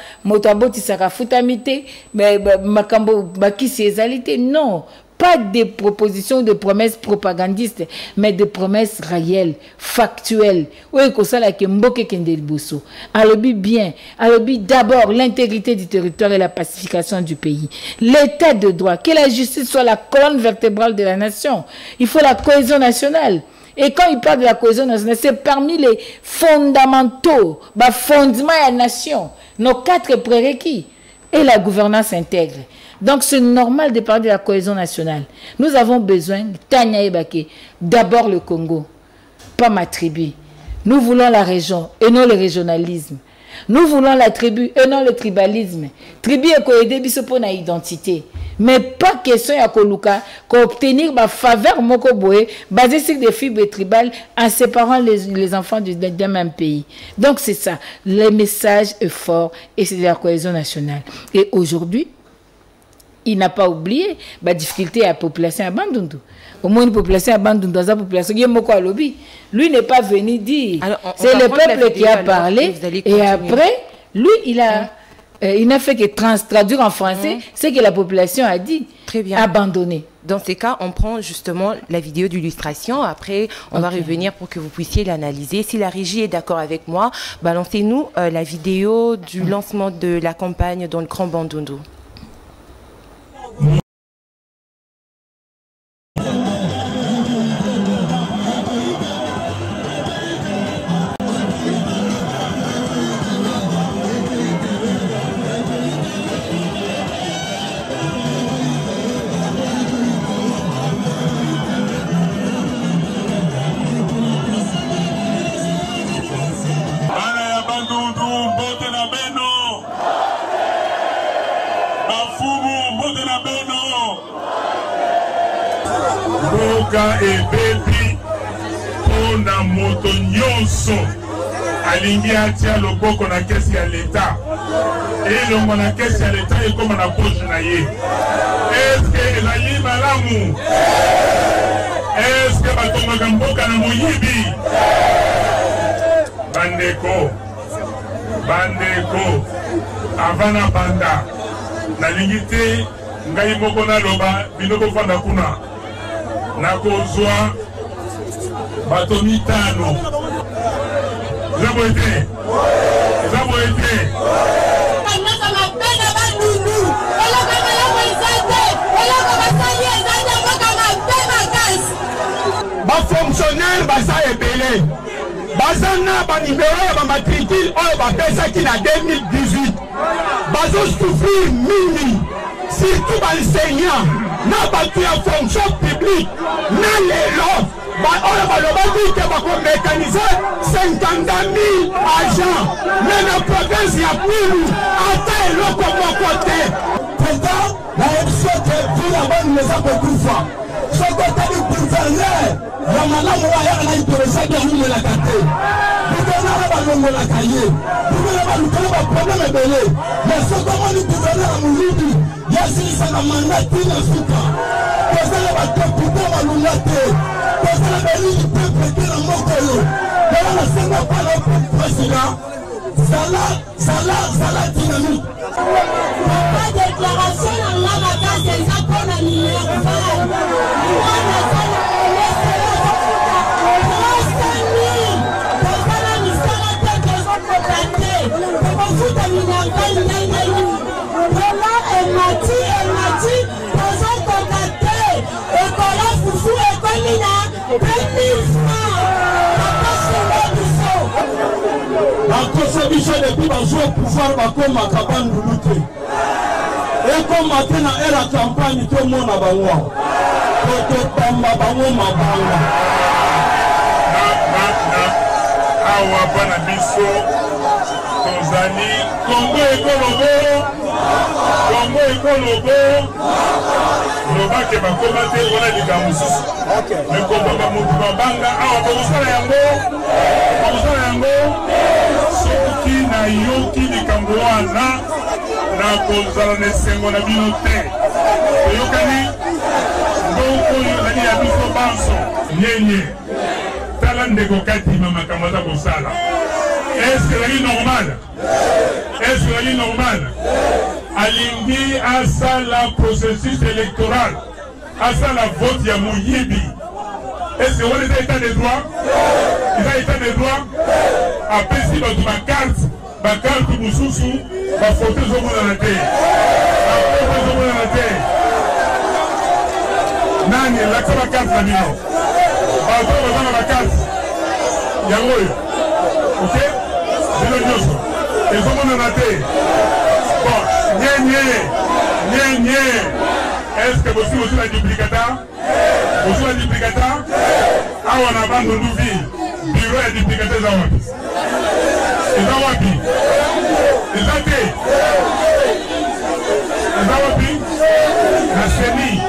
non pas des propositions de promesses propagandistes mais des promesses réelles factuelles oyo ekosalaka mboka ekende liboso. Alobi bien alobi d'abord l'intégrité du territoire et la pacification du pays. L'état de droit que la justice soit la colonne vertébrale de la nation. Il faut la cohésion nationale et quand il parle de la cohésion nationale, c'est parmi les fondamentaux, bah, fondements à la nation, nos quatre prérequis et la gouvernance intègre. Donc c'est normal de parler de la cohésion nationale. Nous avons besoin, Tanya Ebake, d'abord le Congo, pas ma tribu. Nous voulons la région et non le régionalisme. Nous voulons la tribu et non le tribalisme. Tribu est cohédé pour identité. Mais pas question ya koluka obtenir ma faveur moko boye basée sur des fibres tribales en séparant les, les enfants du- d'un même pays. Donc c'est ça. Le message est fort et c'est de la cohésion nationale. Et aujourd'hui, il n'a pas oublié la difficulté à la population à Bandundu. Au moins, une population à Bandundu, dans la population, il y a à lobby. Lui n'est pas venu dire. C'est le peuple qui a parlé. et après, lui, il a. euh, il n'a fait que trans- traduire en français ce que la population a dit. Très bien. Abandonné. Dans ces cas, on prend justement la vidéo d'illustration. Après, on va revenir pour que vous puissiez l'analyser. Si la régie est d'accord avec moi, balancez-nous euh, la vidéo du lancement de la campagne dans le Grand Bandundu. Atia loboko na kesi ya leta. Elongo na kesi ya leta ekóma na poshe na ye. Eske ezali malamu? Eske batongaka mboka na moyibi? Bandeko bandeko ava na banda. Nalingi te ngai moko naloba bino bofanda kuna. Nakozwa bato mitano. Eza boye te bafonctionnaire baza ebele. Eza na banimero ya bamatricule oyo bapesaki na 2018 bazosouffrir mingi. Surtout baenseignant na bato ya fonction publique. Na lelo oyo balobaki ke bakomékanise 50 000 agent me na province ya kwilu ata eloko moko te. Président nayebi so te vila boni eza kokufa soki otali guverner ya malamu oyo ayaka na interesaki alumelaka te guverner balongolaka ye guverner balukala baproblème ebele mais soki omoni guverner ya moludi yasilisaka manda tina suka kozala badepute balunga te kozala peple te na moko oyo wana nasenga pana président zala zala zala dynamique papa déclaration na nga makasi eza mpona numéro bakose biso depuis bazwa pouvoir bakomaka bandulu te ekoma te na ere ya campagne tomona bango. Po topamba bango mabanga. Awa bana biso tozali kongo ekolobo kongo ekolobo lobake bakoma te wana likambo mosusu ekobamba motu babanga awa bakosala yango. Bakosala yango. Soki nayoki likambo wana nakozala na esengo na bino te. Oyokani ndoko oyo ezali ya biso banso nyenye. Tala ndeko katima makambo aza kosala eske ezali normal? Eske ezali normal? Alingi asala processus électoral. Asala vote ya moyibi eske wana eza état de droit eza état de droit apesi bato bakarte bakarte mosusu bafoto ezomonana te bafoto ezomonana te nani elakisa bakarte na bino bato oyo baza na bakarte yango oyo ok bino nyonso ezomonana te. Bon nyenye nyenye estce bosi bozwi na duplicata bozwi na duplicata awa na bandundu ville biro ya duplicata eza wapi? Eza wapi? Eza te? Eza wapi? Na seni.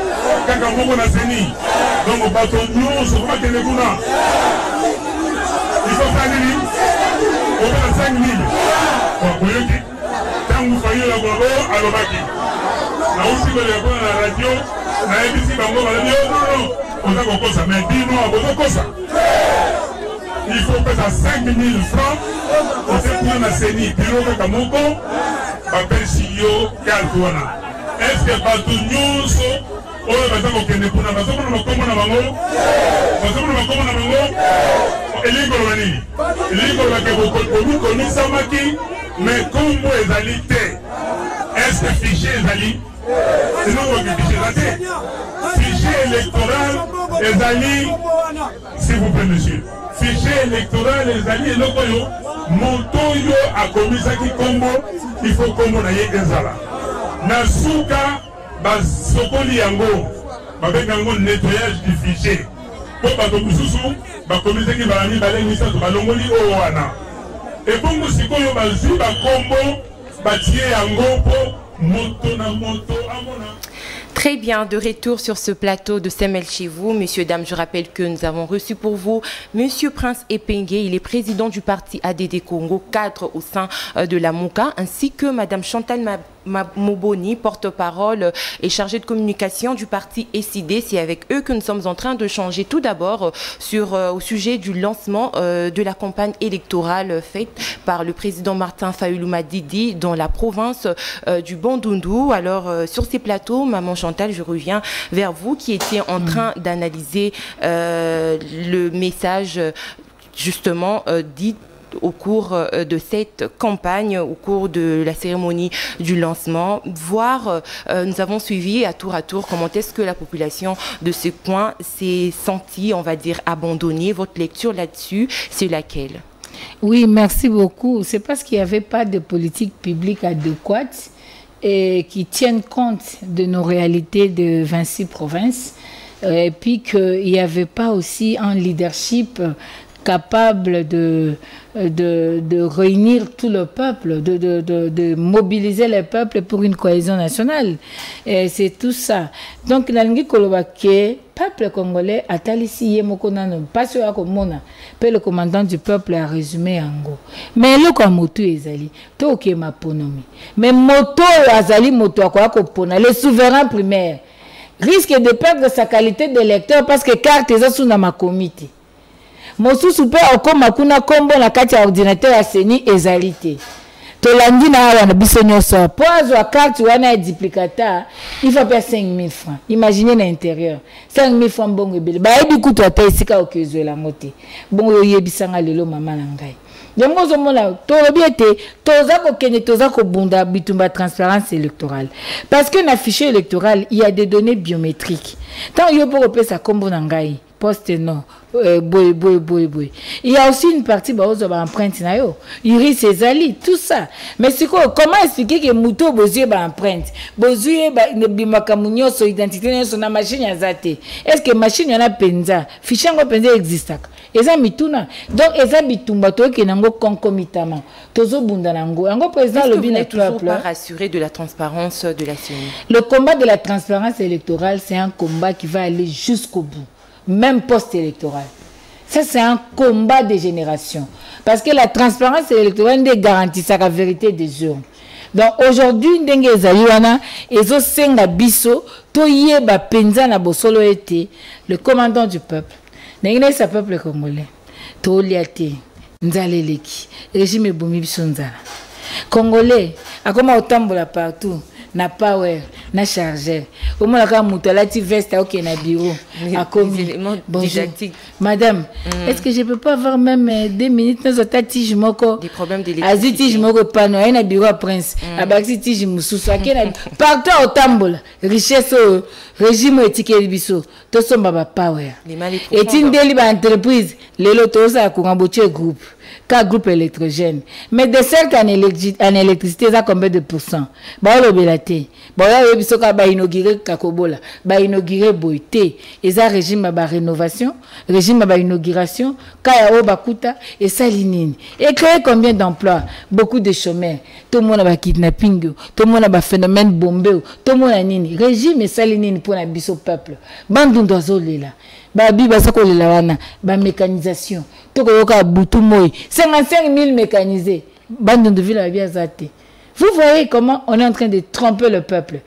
Kaka moko na seni. Donc bato nyonso bakende kuna ifosala nini? Obena 5 mille oyoki ntango fayolo yango alobaki nausi kolela mpona na radio nayebisi bango balobi nono oza kokosa. Mais bino bozokosa. Il faut pesa 5 000 francs ote kuna na seni biro kaka moko bapesi yo carte wana estce bato nyonso oyo baza kokende kuna bazomona makombo na bango? Bazomona makombo na bango elingi koloba nini elingi kolobake bokomisamaki mais kombo ezali te. Estce fichier ezali? Elongoki fichier eza te. Fichier électoral ezali s'il vous plaît monsieur. Fichier électoral ezali eloko oyo moto oyo akomisaki kombo il faut kombo na ye ezala na suka basokoli yango babenga yango nettoyage du fichier Très bien, de retour sur ce plateau de Semel chez vous. Messieurs, dames, je rappelle que nous avons reçu pour vous Monsieur Prince Epengue. Il est président du parti ADD Congo, cadre au sein de la MOCA, ainsi que Madame Chantal Moboni, porte-parole et chargée de communication du parti SID. C'est avec eux que nous sommes en train de changer tout d'abord sur au sujet du lancement de la campagne électorale faite par le président Martin Fayoulou Madidi dans la province du Bandundu. Alors, sur ces plateaux, Maman Chantal, je reviens vers vous qui étiez en train d'analyser le message justement dit au cours de cette campagne, au cours de la cérémonie du lancement, voir, nous avons suivi à tour à tour comment est-ce que la population de ce coin s'est sentie, on va dire, abandonnée. Votre lecture là-dessus, c'est laquelle? Oui, merci beaucoup. C'est parce qu'il n'y avait pas de politique publique adéquate et qui tienne compte de nos réalités de 26 provinces. Euh, Et puis qu'il n'y avait pas aussi un leadership capable de, de, de réunir tout le peuple, de, de, de, mobiliser le peuple pour une cohésion nationale. Et c'est tout ça. Donc, nalingi koloba ke peuple congolais atalisi ye moko nano mpasi oyo akomona mpe le commandant du peuple a résumé yango mais eloko ya motu ezali to okema ponomi mais moto azali moto akoya kopona le souverain primaire. Risque de perdre sa qualité d'électeur parce que carte eza suna makomi te mosusu mpe okóma kuna nkombo na kati ya ordinateur ya seni ezali te tolandi na awa na biso nyonso. Mpo azwa carte wana ya duplicata il faut mpe 5000 francs. Imagine na intérieur 5000 francs mbongo ebele. Bayebi kutu ata esika okezwela yango te. Bongo oyebisanga lelo mama na ngai. Yango ozomona tolobi ete toza kokende toza kobunda bitumba ya transparence électorale. Parce que na fichier électoral il y a des données biométriques. Ntango yo mpo kopesa nkombo na ngai poste non. Euh, boye boye boye boye il y a aussi une partie baozwa baempreinte na yo. Iris ezali tout ça. Mais sikoyo comment expliquer ke motu oyo bozwi ye baempreinte bozwi ye ba- ne- bimakambo nyonso identité nyonso na machine aza te est ce que machine wana mpenza fiche yango mpenza existaka eza mituna. Donc eza bitumba toyokende yango concomitamment. Tozobunda na yango président Est-ce que vous na peuple pas rassuré de la transparence de la CENI Le combat de la transparence électorale, c'est un combat qui va aller jusqu'au bout, même post-électoral. Ça, c'est un combat des générations. Parce que la transparence électorale garantit la vérité des urnes. Donc aujourd'hui, ndenge ezali wana ezosenga biso toyeba penza na le commandant du peuple ndenge nayesa peuple congolais tolia te nzala régime ebomi biso congolais akoma kotambola partout na power na chargeur. Omona kaka moto alati veste aokende na bureau. Akomi les éléments bonjour. didactiques. madame est-ce que je peux pas avoir même euh, deux minutes? Nazwa ta tige moko. Des problèmes azwi tige moko epano aye na bureau ya prince. Abakisi tige mosusu ake na partout aotambola richesse oyo régime oyo etikeli biso tosomba bapower etindeli baentreprise lelo tozosala courant botie groupe ka groupe électrogène mais de cercle en, électri en électricité eza combien de pourcent baolobela te baoya oyebi soki bainaugure kakobola bainaugure boye te eza régime ya barénovation régime ya bainauguration kaya oyo bakuta esali nini ecrée combien d'emplois? Beaucoup de chômeurs. Tomona bakidnapping oyo tomona baphénomène bombe oyo tomona nini. Régime esali nini mpona biso peuple. Bandundu azolela babi baza kolela wana bamécanisation tokoyoka butu moi. 55 000 mécanisés. Bandundu ville babi aza te. Vous voyez comment on est en train de tromper le peuple.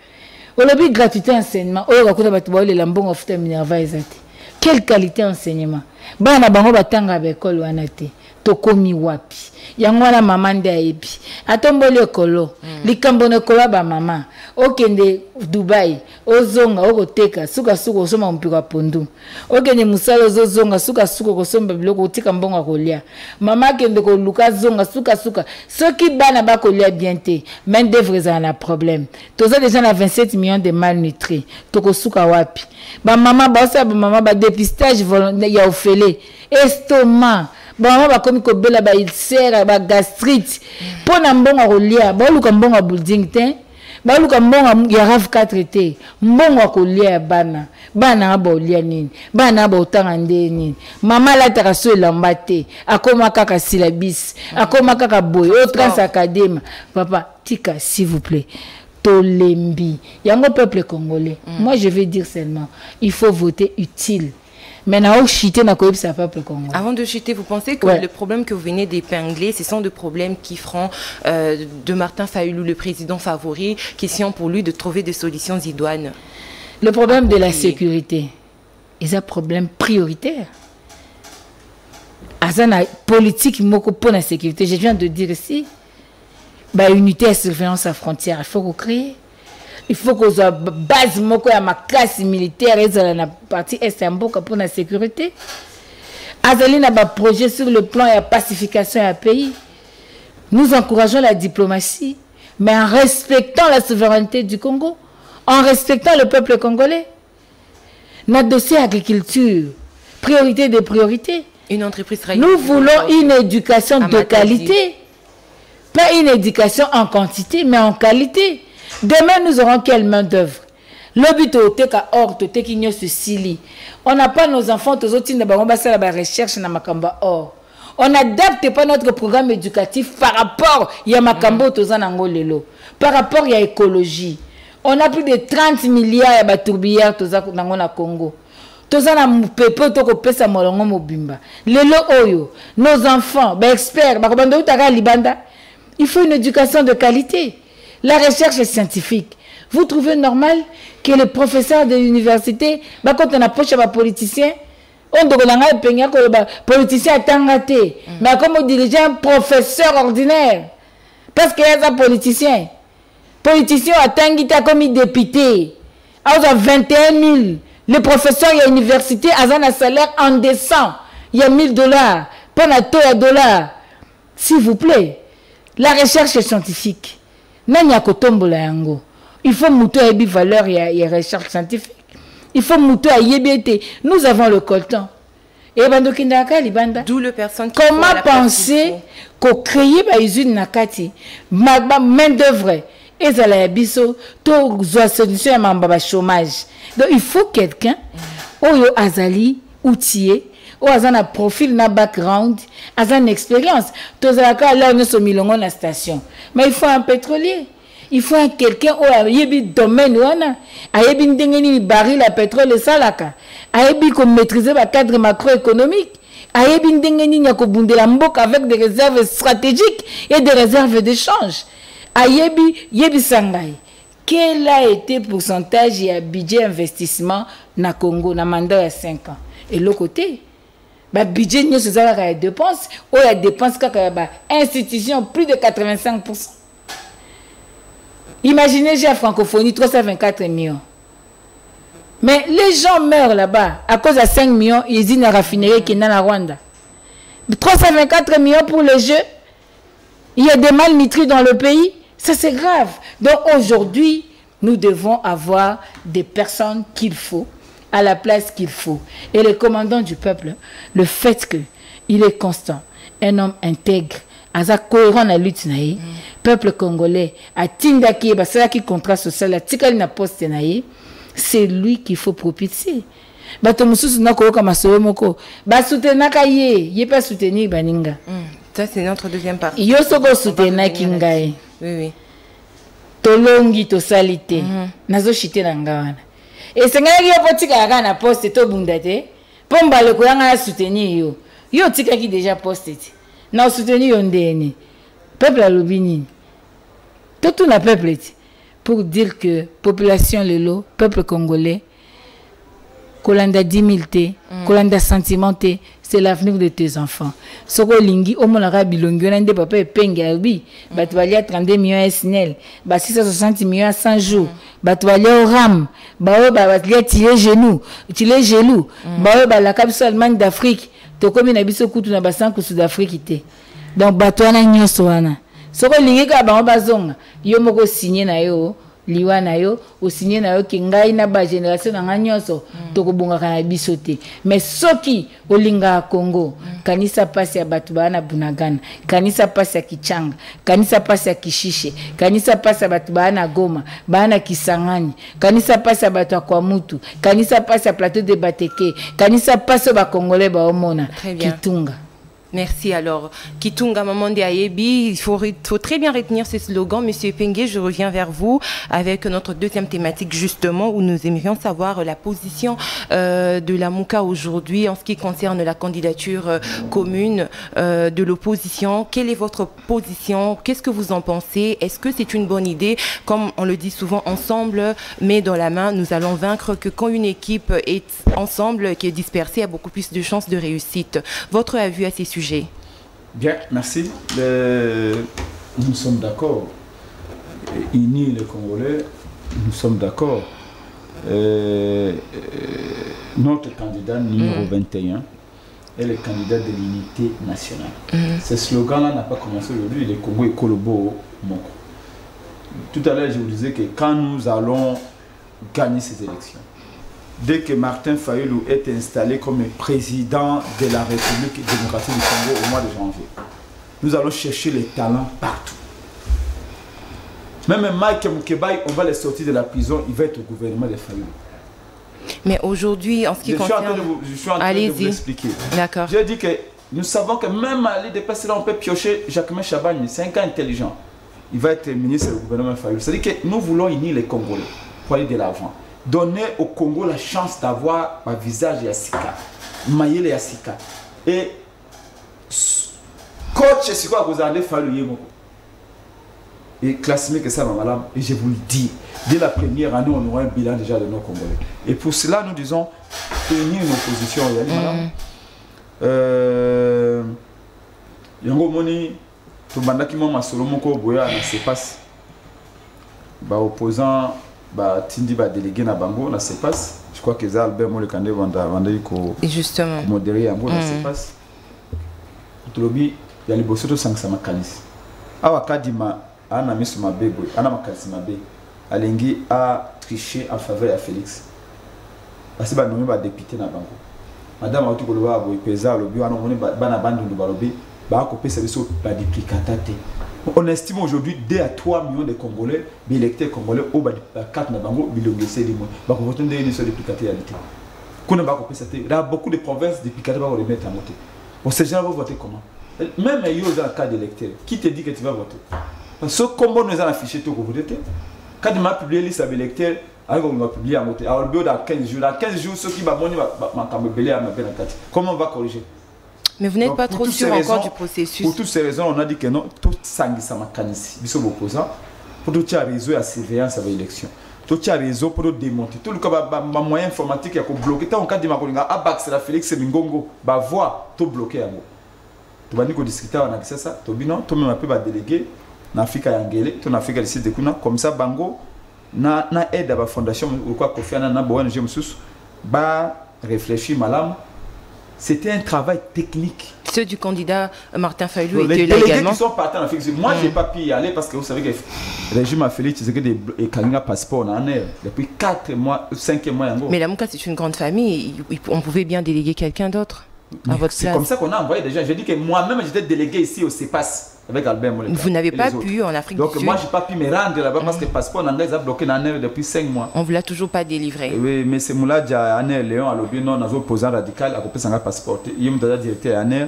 Olobi gratuité enseignement. Oyo bakuta bato baolela mbongo afuta minerva eza te. Quelle qualité enseignement. Bana na bango batanga baekole wana te tokomi wapi? Yango wana mama nde ayebi. Atomboli ekolo. Likambo na ekolo ya bamama okende dubai ozonga okoteka sukasuka osomba mopiko ya pondu. Okende mosala ozozonga sukasuka okosomba biloko otika mbongo ya kolia. Mama akende koluka zonga sukasuka soki bana bakolia bien te main d'œuvre ezala na problème. Toza déjà na 27 millions de malnutri tokosuka wapi? Bamama baosala bamama badepistage ya ofele. Estoma bamama bakomi kobela baulcere bagastrite mpo na mbongo ya kolia baoluka mbongo ya building te baluka mbongo ya raf 4 te mbongo ya kolia ya bana. Bana nanga baolia nini. Bana nanga baotanga nde nini. Mama alataka so elamba te akóma kaka silabis akóma kaka boye oyo trans académa papa tika s'il vous plaît. Tolembi. Yango peuple congolais. Moi je vais dire seulement il faut voter utile mais naochite nakoyebisa peuple congolais Avant de chuter, vous pensez que Ouais. le problème que vous venez d'épingler, ce sont des problèmes qui feront euh, de Martin Fayoulou le président favori, question pour lui de trouver des solutions idoines Le problème de la sécurité est un problème prioritaire. Aza na politique moko pour la sécurité, je viens de dire ici, bah, unité à surveillance à frontière, il faut qu'on crée. Il faut qu'on ait base moko ya makasi militaire ezala na partie est ya mboka pour la sécurité. Azali na ba projet sur le plan ya pacification ya pays. Nous encourageons la diplomatie, mais en respectant la souveraineté du Congo, en respectant le peuple congolais. Notre dossier agriculture, priorité des priorités. Une entreprise Nous voulons une éducation de qualité. Pas une éducation en quantité, mais en qualité. Demain, nous aurons quelle main d'œuvre lobi or toteki nyonso sili. On n'a pas nos enfants tozotinda bango basala barecherche na makambo or. On n'adapte pas notre programme éducatif par rapport ya makambo toza nango lelo par rapport ya écologie. On a plus de 30 milliards ya batourbière toza nango na congo. Toza na mopepe tokopesa molongo lelo oyo nos enfants baexpert bakobanda utaka libanda? Il faut une éducation de qualité la recherche est scientifique. Vous trouvez normal que les professeurs de l'université ya bapoliticien oyo ndeko na ngai epengi akoloba politicien atanga te mm. mais akomi odirige un professeur ordinaire parce que aza politicien politicien atangi te akomi député azwa 21 000 le professeur ya université aza na salaire en décent. Ya 1000 dollars. Mpo na taux ya dollar s'il vous plaît la recherche scientifique nani akotombola yango? Il faut moto ayebi valeur ya, ya recherche scientifique. Il faut moto ayebi ete nous avons le coltan. Eyebanda okendaka kaka libanda. Comment penser kocréer bausine na kati main d'œuvre ezala ya biso tozwa solution ya mambo ya bachômage donc il faut quelqu'un oyo azali outillé oyo aza na profil na background aza na expérience. Tozalaka aleur nyonso milongo na station. Mais il faut un pétrolier. Il faut un quelqu'un oyo ayebi domaine wana. Ayebi ndenge nini baril ya pétrole esalaka. Ayebi komaîtrise bacadre macroéconomique. Ayebi ndenge nini ya kobundela mboka avec des réserves stratégiques et des réserves d'échange. Ayebi yebisa ngai quel a été pourcentage ya budget investissement na congo na mandat ya 5 ans? Eloko te babudget nyonso eza kaka ya dépense oyo ya dépense kaka bainstitution plus de 85% Imaginez, j'ai francophonie, 324 millions. Mais les gens meurent là-bas à cause de 5 millions, ils disent la raffinerie qui est dans la Rwanda. 324 millions pour les jeux. Il y a des malnutris dans le pays. Ça, c'est grave. Donc aujourd'hui, nous devons avoir des personnes qu'il faut, à la place qu'il faut. Et le commandant du peuple, le fait qu'il est constant, un homme intègre, aza cohérent na lutte na ye peuple congolais atindaki ye basalaki contrat social atikali na poste na ye c'est lui qu'il faut propitier. Bato mosusu nakoyoka masolo moko basutenaka ye ye mpe asoutenir baninga. Hmm, ça c'est notre deuxième partie. Yo soki osoutenaki ngai. oui, oui. tolongi tosali te. -hmm. nazoshite na nga wana esengelaki yo mpo tikala kaka na poste tobunda te mpo mbaleko ya ngai asoutenir yo. Yo otikaki déjà poste te. Na osoutenir yo ndeni peuple alobi nini? Totuna peuple ti pour dire que population lelo peuple congolais kolanda 10 000 te mm. kolanda sentiment te c'est l'avenir de tes enfants. Soki olingi omonaka bilongi wana nde papa epenge alobi mm. bato balia 32 millions ya snel ba 660 millions ya 100 jours. Mm. bato balia oram baoyo balia tile genou tile gelou baoyo balaka biso allemagne d'afrique. Tokomi na biso kutu na basankusu d'afrike te. Donc bato wana nyonso wana. Soki olingi kaka bango bazonga. Yo moko osinye na yo liwa na yo osinye na yo ke ngai na bagénération na ngai nyonso mm. tokobongaka na biso te mais soki olingaka congo mm. kanisa mpasi ya bato baa na bunagana kanisa mpasi ya kichanga kanisa mpasi ya kishishe kanisa mpasi ya bato baa na goma baa na kisangani kanisa mpasi ya bato ya kwamutu kanisa mpasi ya plateau de bateke kanisa mpasi oyo bakongolais baomona kitunga Merci. Alors, Kitunga Mamande Ayebi, il faut, très bien retenir ce slogan. Monsieur Pengue, je reviens vers vous avec notre deuxième thématique, justement, où nous aimerions savoir la position euh, de la MOUCA aujourd'hui en ce qui concerne la candidature euh, commune euh, de l'opposition. Quelle est votre position? Qu'est-ce que vous en pensez? Est-ce que c'est une bonne idée? Comme on le dit souvent, ensemble, mais dans la main, nous allons vaincre que quand une équipe est ensemble, qui est dispersée, a beaucoup plus de chances de réussite. Votre avis à ces sujets? Bien, merci. Nous sommes d'accord. Unis les Congolais, nous sommes d'accord. Euh, notre candidat numéro 21 mm. est le candidat de l'unité nationale. Mm. Ce slogan-là n'a pas commencé aujourd'hui, le Congo est Kolobo Moko. Tout à l'heure, je vous disais que quand nous allons gagner ces élections, dès que Martin Fayoulou est installé comme président de la République démocratique du Congo au mois de janvier, nous allons chercher les talents partout. Même Mike Moukebaï, on va les sortir de la prison, il va être au gouvernement de Fayoulou. Mais aujourd'hui, en ce qui Je suis en train concerne... de vous, je suis en train de vous expliquer. D'accord. J'ai dit que nous savons que même à l'île de là, on peut piocher Jacquemin Chabagne, c'est un cas intelligent. Il va être ministre du gouvernement Fayoulou. C'est-à-dire que nous voulons unir les Congolais pour aller de l'avant. Donner au Congo la chance d'avoir un visage Yassika, Mayele Yassika. Et coach, c'est quoi vous allez faire le Yémoko et classement que ça, madame, et je vous le dis, dès la première année, on aura un bilan déjà de nos Congolais. Et pour cela, nous disons, tenir une opposition, a dit, madame? Euh, yango moni tobandaki mwa masolo moko boye na sepas baopposant batindi badélégué na bango na sepas je crois que eza albert moleka nde justement. komodere yango na Mm. sepas tolobi ya liboso tosangisa makanisi. Awa kadima aa na miso mabe boye aa na makanisi mabe. Alingi atriche en faveur ya félix. Basi banomi badepute na bango. Madame auti koloba boye mpenza alobi wana omoni ba- bana bandundu balobi bakopesa biso baduplicata te on estime aujourd'hui 2 à 3 millions de congolais baélecteurs congolais oyo bakarte na bango bilongo eseli moi. Bakovote ndenge nyonso duplicate ya te kuna bakopesa te dans beaucoup de provinces duplicate bakoremettre yango te bon ces gens vont voter comment? Même yo oza na cas d'électeur. Qui te dit que tu vas voter? Parce que kombo no eza na fichier te okovote te kadi ma publie liste ya baélecteur akokonga publie yango te alobi oyo dans 15 jours dans 15 jours ya mabe na kati comment on va corriger? Mais vous n'êtes pas trop sûr encore raisons- du processus. Pour toutes ces raisons, on a dit que non, tout sangisa makanisi, biso opposant, pour tout ya réseau ya surveillance avec élection. Tout ya réseau pour démonter. Tout le cas, ba, ba, ba moyen informatique ya ko bloquer. Tant on cas de makolinga, abax la Félix Mingongo, ba voix, tout bloqué yango. To bandi ko discuter on a dit ça, to bino, to même un peu délégué na Afrika ya ngele, to na Afrika du Sud de kuna, comme ça bango na na aide à ba fondation ou quoi Kofi Annan na ba ONG mususu ba réfléchir malam. C'était un travail technique. Ceux du candidat Martin Fayoulou Les étaient là également. qui sont partis en Afrique, moi Mm. j'ai pas pu y aller parce que vous savez que le régime a fait Tshisekedi et Kalinga passeport en air depuis 4 mois, 5 mois en gros. Mais la Mouka, c'est une grande famille. il- il- On pouvait bien déléguer quelqu'un d'autre C'est comme ça qu'on a envoyé des gens. Je dis que moi-même j'étais délégué ici au CEPAS avec Albert Moleka. Vous n'avez pas pu en Afrique Donc du Sud. moi j'ai pas pu me rendre là-bas parce que le passeport en anglais a bloqué en air depuis 5 mois. On vous l'a toujours pas délivré. Oui, mais c'est Moula Dia Aner Léon à l'objet non, dans opposant radical à couper son passeport. Il me donne directeur Aner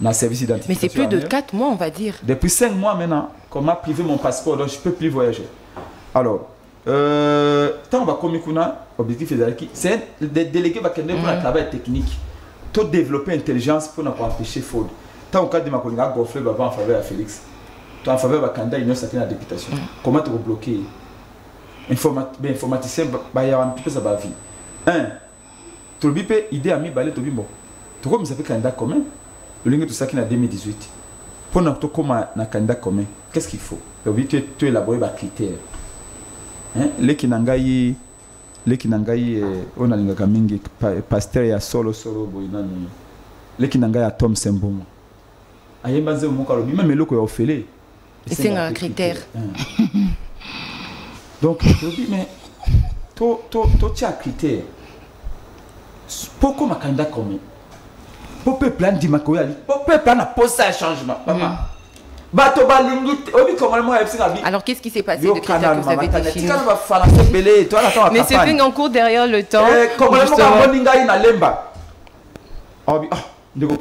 dans le service Mais d'identification. c'est plus de ANER. 4 mois, on va dire. Depuis 5 mois maintenant, qu'on m'a privé mon passeport, donc je ne peux plus voyager. Alors, euh, tant on va comme kuna, objectif c'est des délégués qui pour un travail technique, to développer intelligence mpona koempêche fraude. Ntango kadima kolinga gonfle baba en faveur ya félix to en faveur bakanda nyonso mm. ake na députation comment tokobloke ye bainformaticien bayawa mpesa bavi un tolobi mpe idée ya mibale tolobi mbo tokomisa mpe candidat commun? Lolenge tosalaki na 2018 mpona tokóma na candidat commun qu'est ce qu'il faut? Tolobi toélabore bacritère leki na ngai leki na ngai eh, oyo nalingaka mingi pa, paster ya solo solo boye nani leki na ngai ya tom sembomo ayemba nzembo moko alobi meme eloko ya ofele Esengaka critère. donc tobi to totia critère. Po koma candidat commun po peuple andimaka oyo ali po peuple ana posa ya changement mama bato balingi te. Obi moko bi Alors qu'est-ce qui s'est passé de critères que vous avez ana Mais c'est fait en cours derrière le temps. kongole moko justement. amoni ngai na lemba? Aobi ah ndeko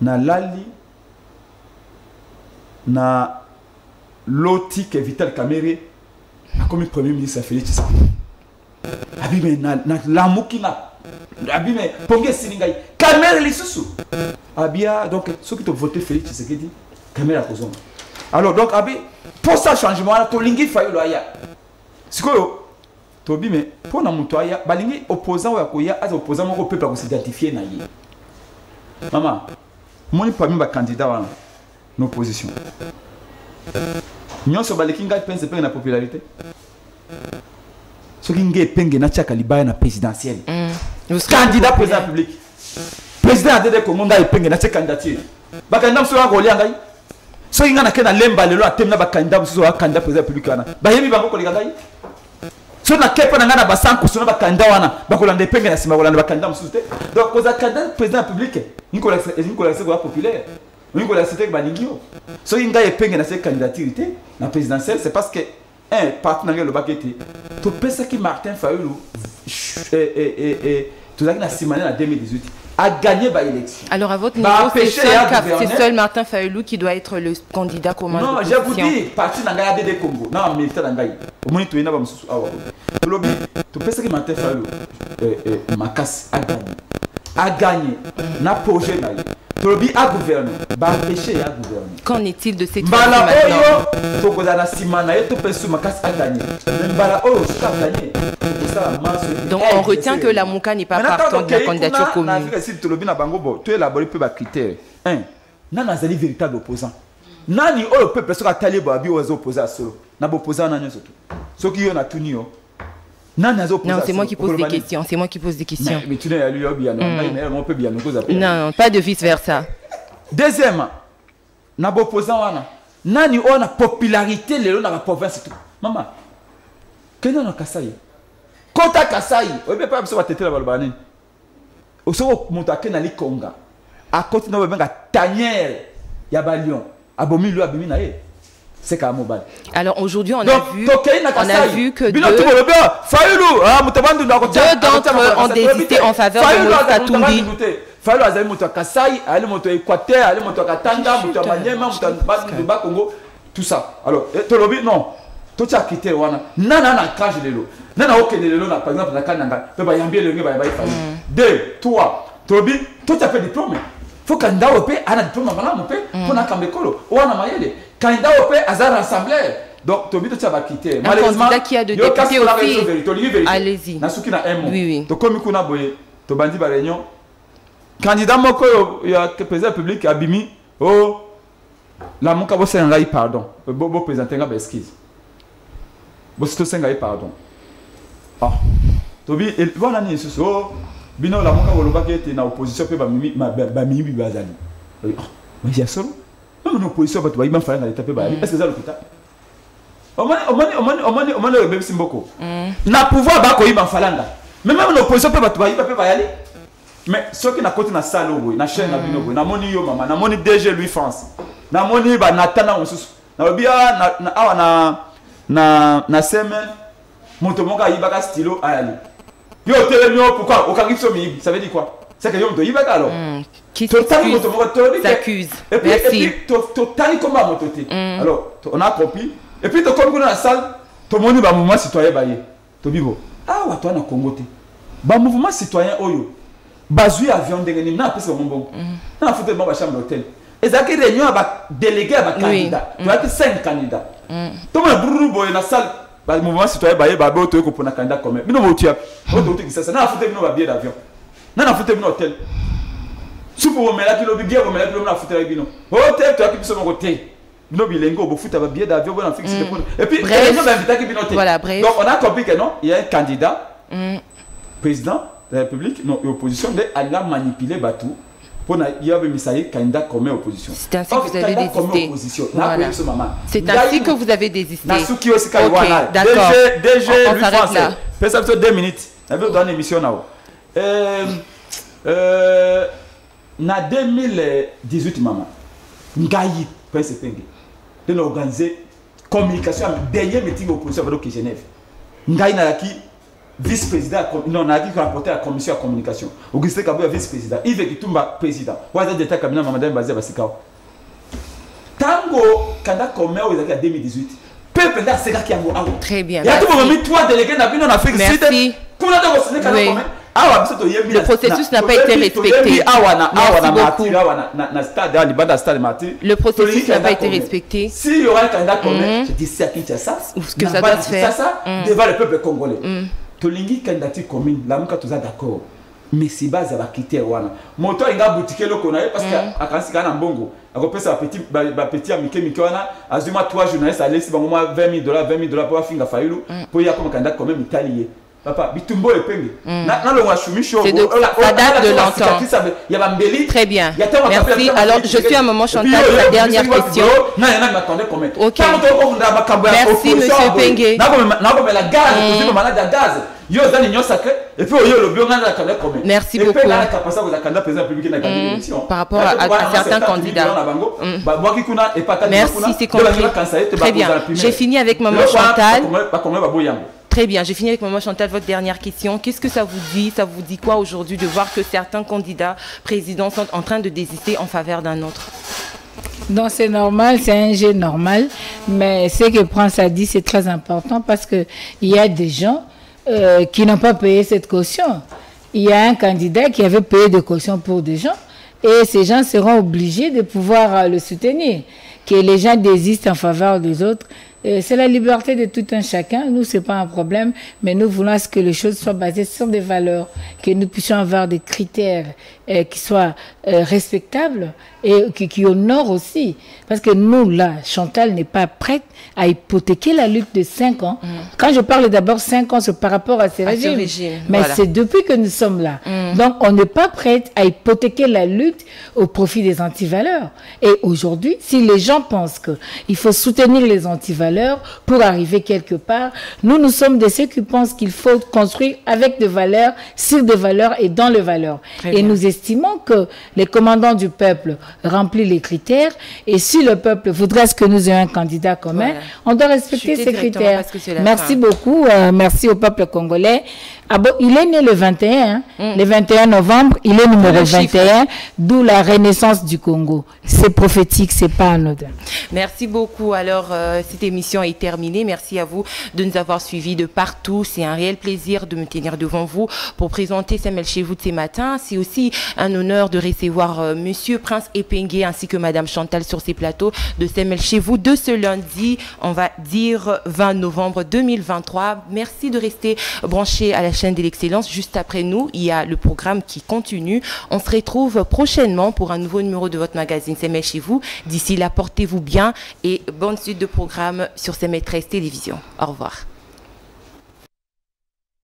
nalali na loti ke vital camere akomi premier ministre ya félix tshisekedi. Abi me na- nalamuki na abi me pongi esili ngai. Camere lisusu. Abia donc soki tovote félix tshisekedi camere akozonga. Alors donc abi mposa changement wana tolingi fayolo aya. Sikoyo tobi me mpo na moto aya balingi opposant oyo akoya aza opposant moko peuple akosidentifie na ye. Mama moni parmi bacandidat wana na opposition. Nyonso baleki ngai mpenza epenge na popularité. Soki ngai epenge natiaka libaya na présidentielle. Mm. Candidat président ya public. Président ya dede congo ngai epenge natie candidature bakandidat mosusu baka kolia ngai soki ngai nake na lemba lelo atemi na bakandidat mosusu baka candidat président ya public wana. Bayembi bango koleka ngai so nake mpo na ngai na basankusu na bakanda wana. Bakolanda epenge na nsima bakolanda bakanda mosusu te. Donc kozala candidat président ya publike elingi kolakisa koya populaire. Olingi kolakisa te balingi yo soki ngai epenge na se candidature te. Na présidentielle c'est parce que un parti na ngai elobaki ete. Topesaki martin fayulu eh, eh, eh, eh, tozalaki na nsima ne na 2018 agagné baélection Alors, à votre niveau, c'est seul, Martin Fayoulou qui doit être le candidat commun non je vous dis parti na ngai ya dd congo na bamilitaire na ngai omoni toyei na bamosusu awa tolobi topesaki martin fayulu eh, eh, makasi aganye na na ye tolobi agouverne baempêche ye agouverne Qu'en est-il de cette mbala fois-ci maintenant oyo tokozala na nsima na ye topesi makasi aganye me mbala oyo soki aganye tokosala maso ete Donc, on retient que la Mouka n'est pas partant tant de la candidature commune. tolobi na bango bo toélabore mpe bacritère un nani azali véritable opposant. Nani oyo peuple soki atali babi oyo aza opposé ya solo? Na boposant wana nyonso to soki yo natuni yo nani aza opposé Non, c'est moi qui pose des questions. C'est moi qui pose des questions. Mais- mais tuna ya lui yo biyano ngai na ye mo mpe biyano koza pe Non, pas de vice-versa. deuxième na boposant wana. Nani oyo na popularité lelo na baprovince to mama kende na kasai. Kota kasai. Oyebi epai biso batetela baloba nini soki moto ake na likonga. Akoti na babenga taniere ya balion abomi lo abimi na ye mobali Alors, aujourd'hui, on a vu, on a vu que bino deux, tokolobi fayulu ah, moto bandundu akotia- Deux d'entre akotia eux moto ya ont désisté en faveur de Moïse Katumbi. bandundu te fayulu azali moto ya kasai azali moto ya équateur azali moto ya katanga moto ya manyema moto ya bandundu bakongo tout ça alors eh, tolobi non totia critère wana nana na cage lelo nana okende lelo na par exemple na kani na ngai mpe bayambi elenge baya bayi fayulu deux trois tolobi totia mpe diplôme fo kanda oyo mpe ana diplôme malamu mpe mpo nakamba ekolo wana mayele kanda oyo mpe aza rassembleur donc tobi totia bacritère Un candidat qui a de députés aussi. Allez-y. nasuki na un mot. Oui, oui. tokomi kuna boye tobandi baréunion candidat moko oyo ya président public abimi. O lamuka bosenga ngai pardon. Bo- boprésente nga baexcuse bosi tosenga ye pardon. Ah. Tobi wana nini lisusu o bino lamuka bolobaki ete na opposition mpe bamimi bazali ya solo meme na opposition bato bayiba mfalanga leta mpe bayali est ce que eza lokuta omoni oyo ebebisi mboko. Na pouvoir bakoyiba mfalanga mais même na opposition mpe bato bayiba mpe bayali mais soki nakoti na sale oyo boye na chaîne na bino boye namoni yo mama namoni dg louis france namoni banatana mosusu nalobi awa na- na- awa na na na semaine moto moko ayibaka stylo ayali yo otelemi o pourquoi? Okangi biso miyibi ça veut dire quoi? C'est que yo moto oyibaka alors. Hmm, qui totali moto moko tolobi te- s'accuse. et puis- et Merci. puis to- totali komba moto te alors to- on a compris. Et puis tokomi kuna na salle tomoni bamouvement citoyen baye tobibo. Awa toa na congo te. Bamouvement citoyen oyo bazwi avion ndenge nini na apesi bango mbongo. Na afute bango bachambre d'hôtel. Ezalaki réunion ya badélégué ya bacandidat toyaki cinq candidat tomona bururu boye na salle bamouvement citoyen baye babe oyo toyei kopona candidat commun. Bino botia oyo touti kisasa. Na afute bino babillet d'avion. Bino supu bino toyaki biso moko te bino babillet d'avion bona mpona et puis Bref. réunion bainvitaki bino te Voilà, bref. donc on a compris que non? Il y a un candidat Hmm. président de la république non opposition nde alinga manipule bato mpona ye abimisa ye candidat commun opposition C'est ainsi Or, que vous avez désisté. opposition Voilà. nakoyebi biso mama C'est ainsi que vous avez désisté. nasuki wana d'accord. dg dg On- on lui s'arrête français là. pesa biso 2 minutes nabi odana émission nao Euh, euh, na 2018 mama ngai prince penge nde na organise communication ya dernier meeting opposition avadoke genève ngai nayaki vice président ya com- non nayaki rapporteur ya commission ya communication. Augustin kabo ya vice président ive kitumba président. Oyo aza directeur cabinet mamadame bazia basika awa ntango kanda oyo ezalaki ya 2018 peuple nde asekaki yango awa. Très bien. yaki merci. bokomi trois délégué na bino na afrique sud. Kuna nde kosene kanda Oui. commun Le processus na- pas été respecté. Le processus n'a pas été respecté. si y aura un candidat commun Mhm. je dis c'est à Kinshasa Ou ce que ça doit faire. Mhm. devant le peuple congolais. Tolingi candidature commune lamuka toza d'accord. Mais si base ya bacritère wana. Moto alinga abutike eloko na ye parce que akanisi kaka na mbongo. Akopesa bapeti ba- bapeti ya mike wana. Azwi mwa trois journaliste alesi bango mwa 20 000 dollars 20 000 dollars mpo bafinga fayulu. Mpo ye akoma candidat commun mitali ye papa bitumbo epenge Na- nalongwa shumi show C'est de- Oh, la- ça oh, date la- de la- longtemps. Très bien. Merci. Alors, je suis à Maman Et puis, Chantal, sa yo, dernière question. Ok. Merci, monsieur Penge. nakomela gaz yo oza ninyo sacré oyo olobi onga comment Merci beaucoup. kozakanda président na élection Par rapport à- certains candidats. na bango kuna epataki Merci, c'est compris. Très bien. J'ai fini avec Maman Chantal. baboyango Très bien, j'ai fini avec Maman Chantal. Votre dernière question. Qu'est-ce que ça vous dit? Ça vous dit quoi aujourd'hui de voir que certains candidats présidents sont en train de désister en faveur d'un autre? Donc c'est normal, c'est un jeu normal, mais ce que Prince a dit, c'est très important parce que il y a des gens euh, qui n'ont pas payé cette caution. Il y a un candidat qui avait payé des cautions pour des gens et ces gens seront obligés de pouvoir euh, le soutenir. Que les gens désistent en faveur des autres, c'est la liberté de tout un chacun. Nous, c'est pas un problème, mais nous voulons que les choses soient basées sur des valeurs, que nous puissions avoir des critères euh, qui soient euh, respectables et qui, qui honorent aussi. Parce que nous, là, Chantal n'est pas prête à hypothéquer la lutte de 5 ans. Quand je parle d'abord 5 ans, c'est par rapport à ces À régimes. régime, Mais voilà. c'est depuis que nous sommes là. Donc, on n'est pas prête à hypothéquer la lutte au profit des antivaleurs. Et aujourd'hui, si les gens pensent qu'il faut soutenir les antivaleurs pour arriver quelque part, nous, nous sommes de ceux qui pensent qu'il faut construire avec des valeurs, sur des valeurs et dans les valeurs. Très et bien. nous estimons que les commandants du peuple remplissent les critères. Et si le peuple voudrait que nous ayons un candidat commun, Voilà. on doit respecter ces critères. Merci beaucoup. euh, merci au peuple congolais. Ah bon, il est né le 21, hein, le 21 novembre, il est numéro Mm. Le chiffre. 21, d'où la renaissance du Congo. C'est prophétique, c'est pas anodin. Merci beaucoup. Alors, euh, cette émission est terminée. Merci à vous de nous avoir suivis de partout. C'est un réel plaisir de me tenir devant vous pour présenter Samuel chez vous de ce matin. C'est aussi un honneur de recevoir euh, Monsieur Prince Epengue ainsi que Madame Chantal sur ces plateaux de Samuel chez vous de ce lundi, on va dire 20 novembre 2023. Merci de rester branché à la chaîne de l'excellence. Juste après nous, il y a le programme qui continue. On se retrouve prochainement pour un nouveau numéro de votre magazine Samuel chez vous. D'ici là, portez-vous bien et bonne suite de programme sur ces maîtresses télévision. Au revoir.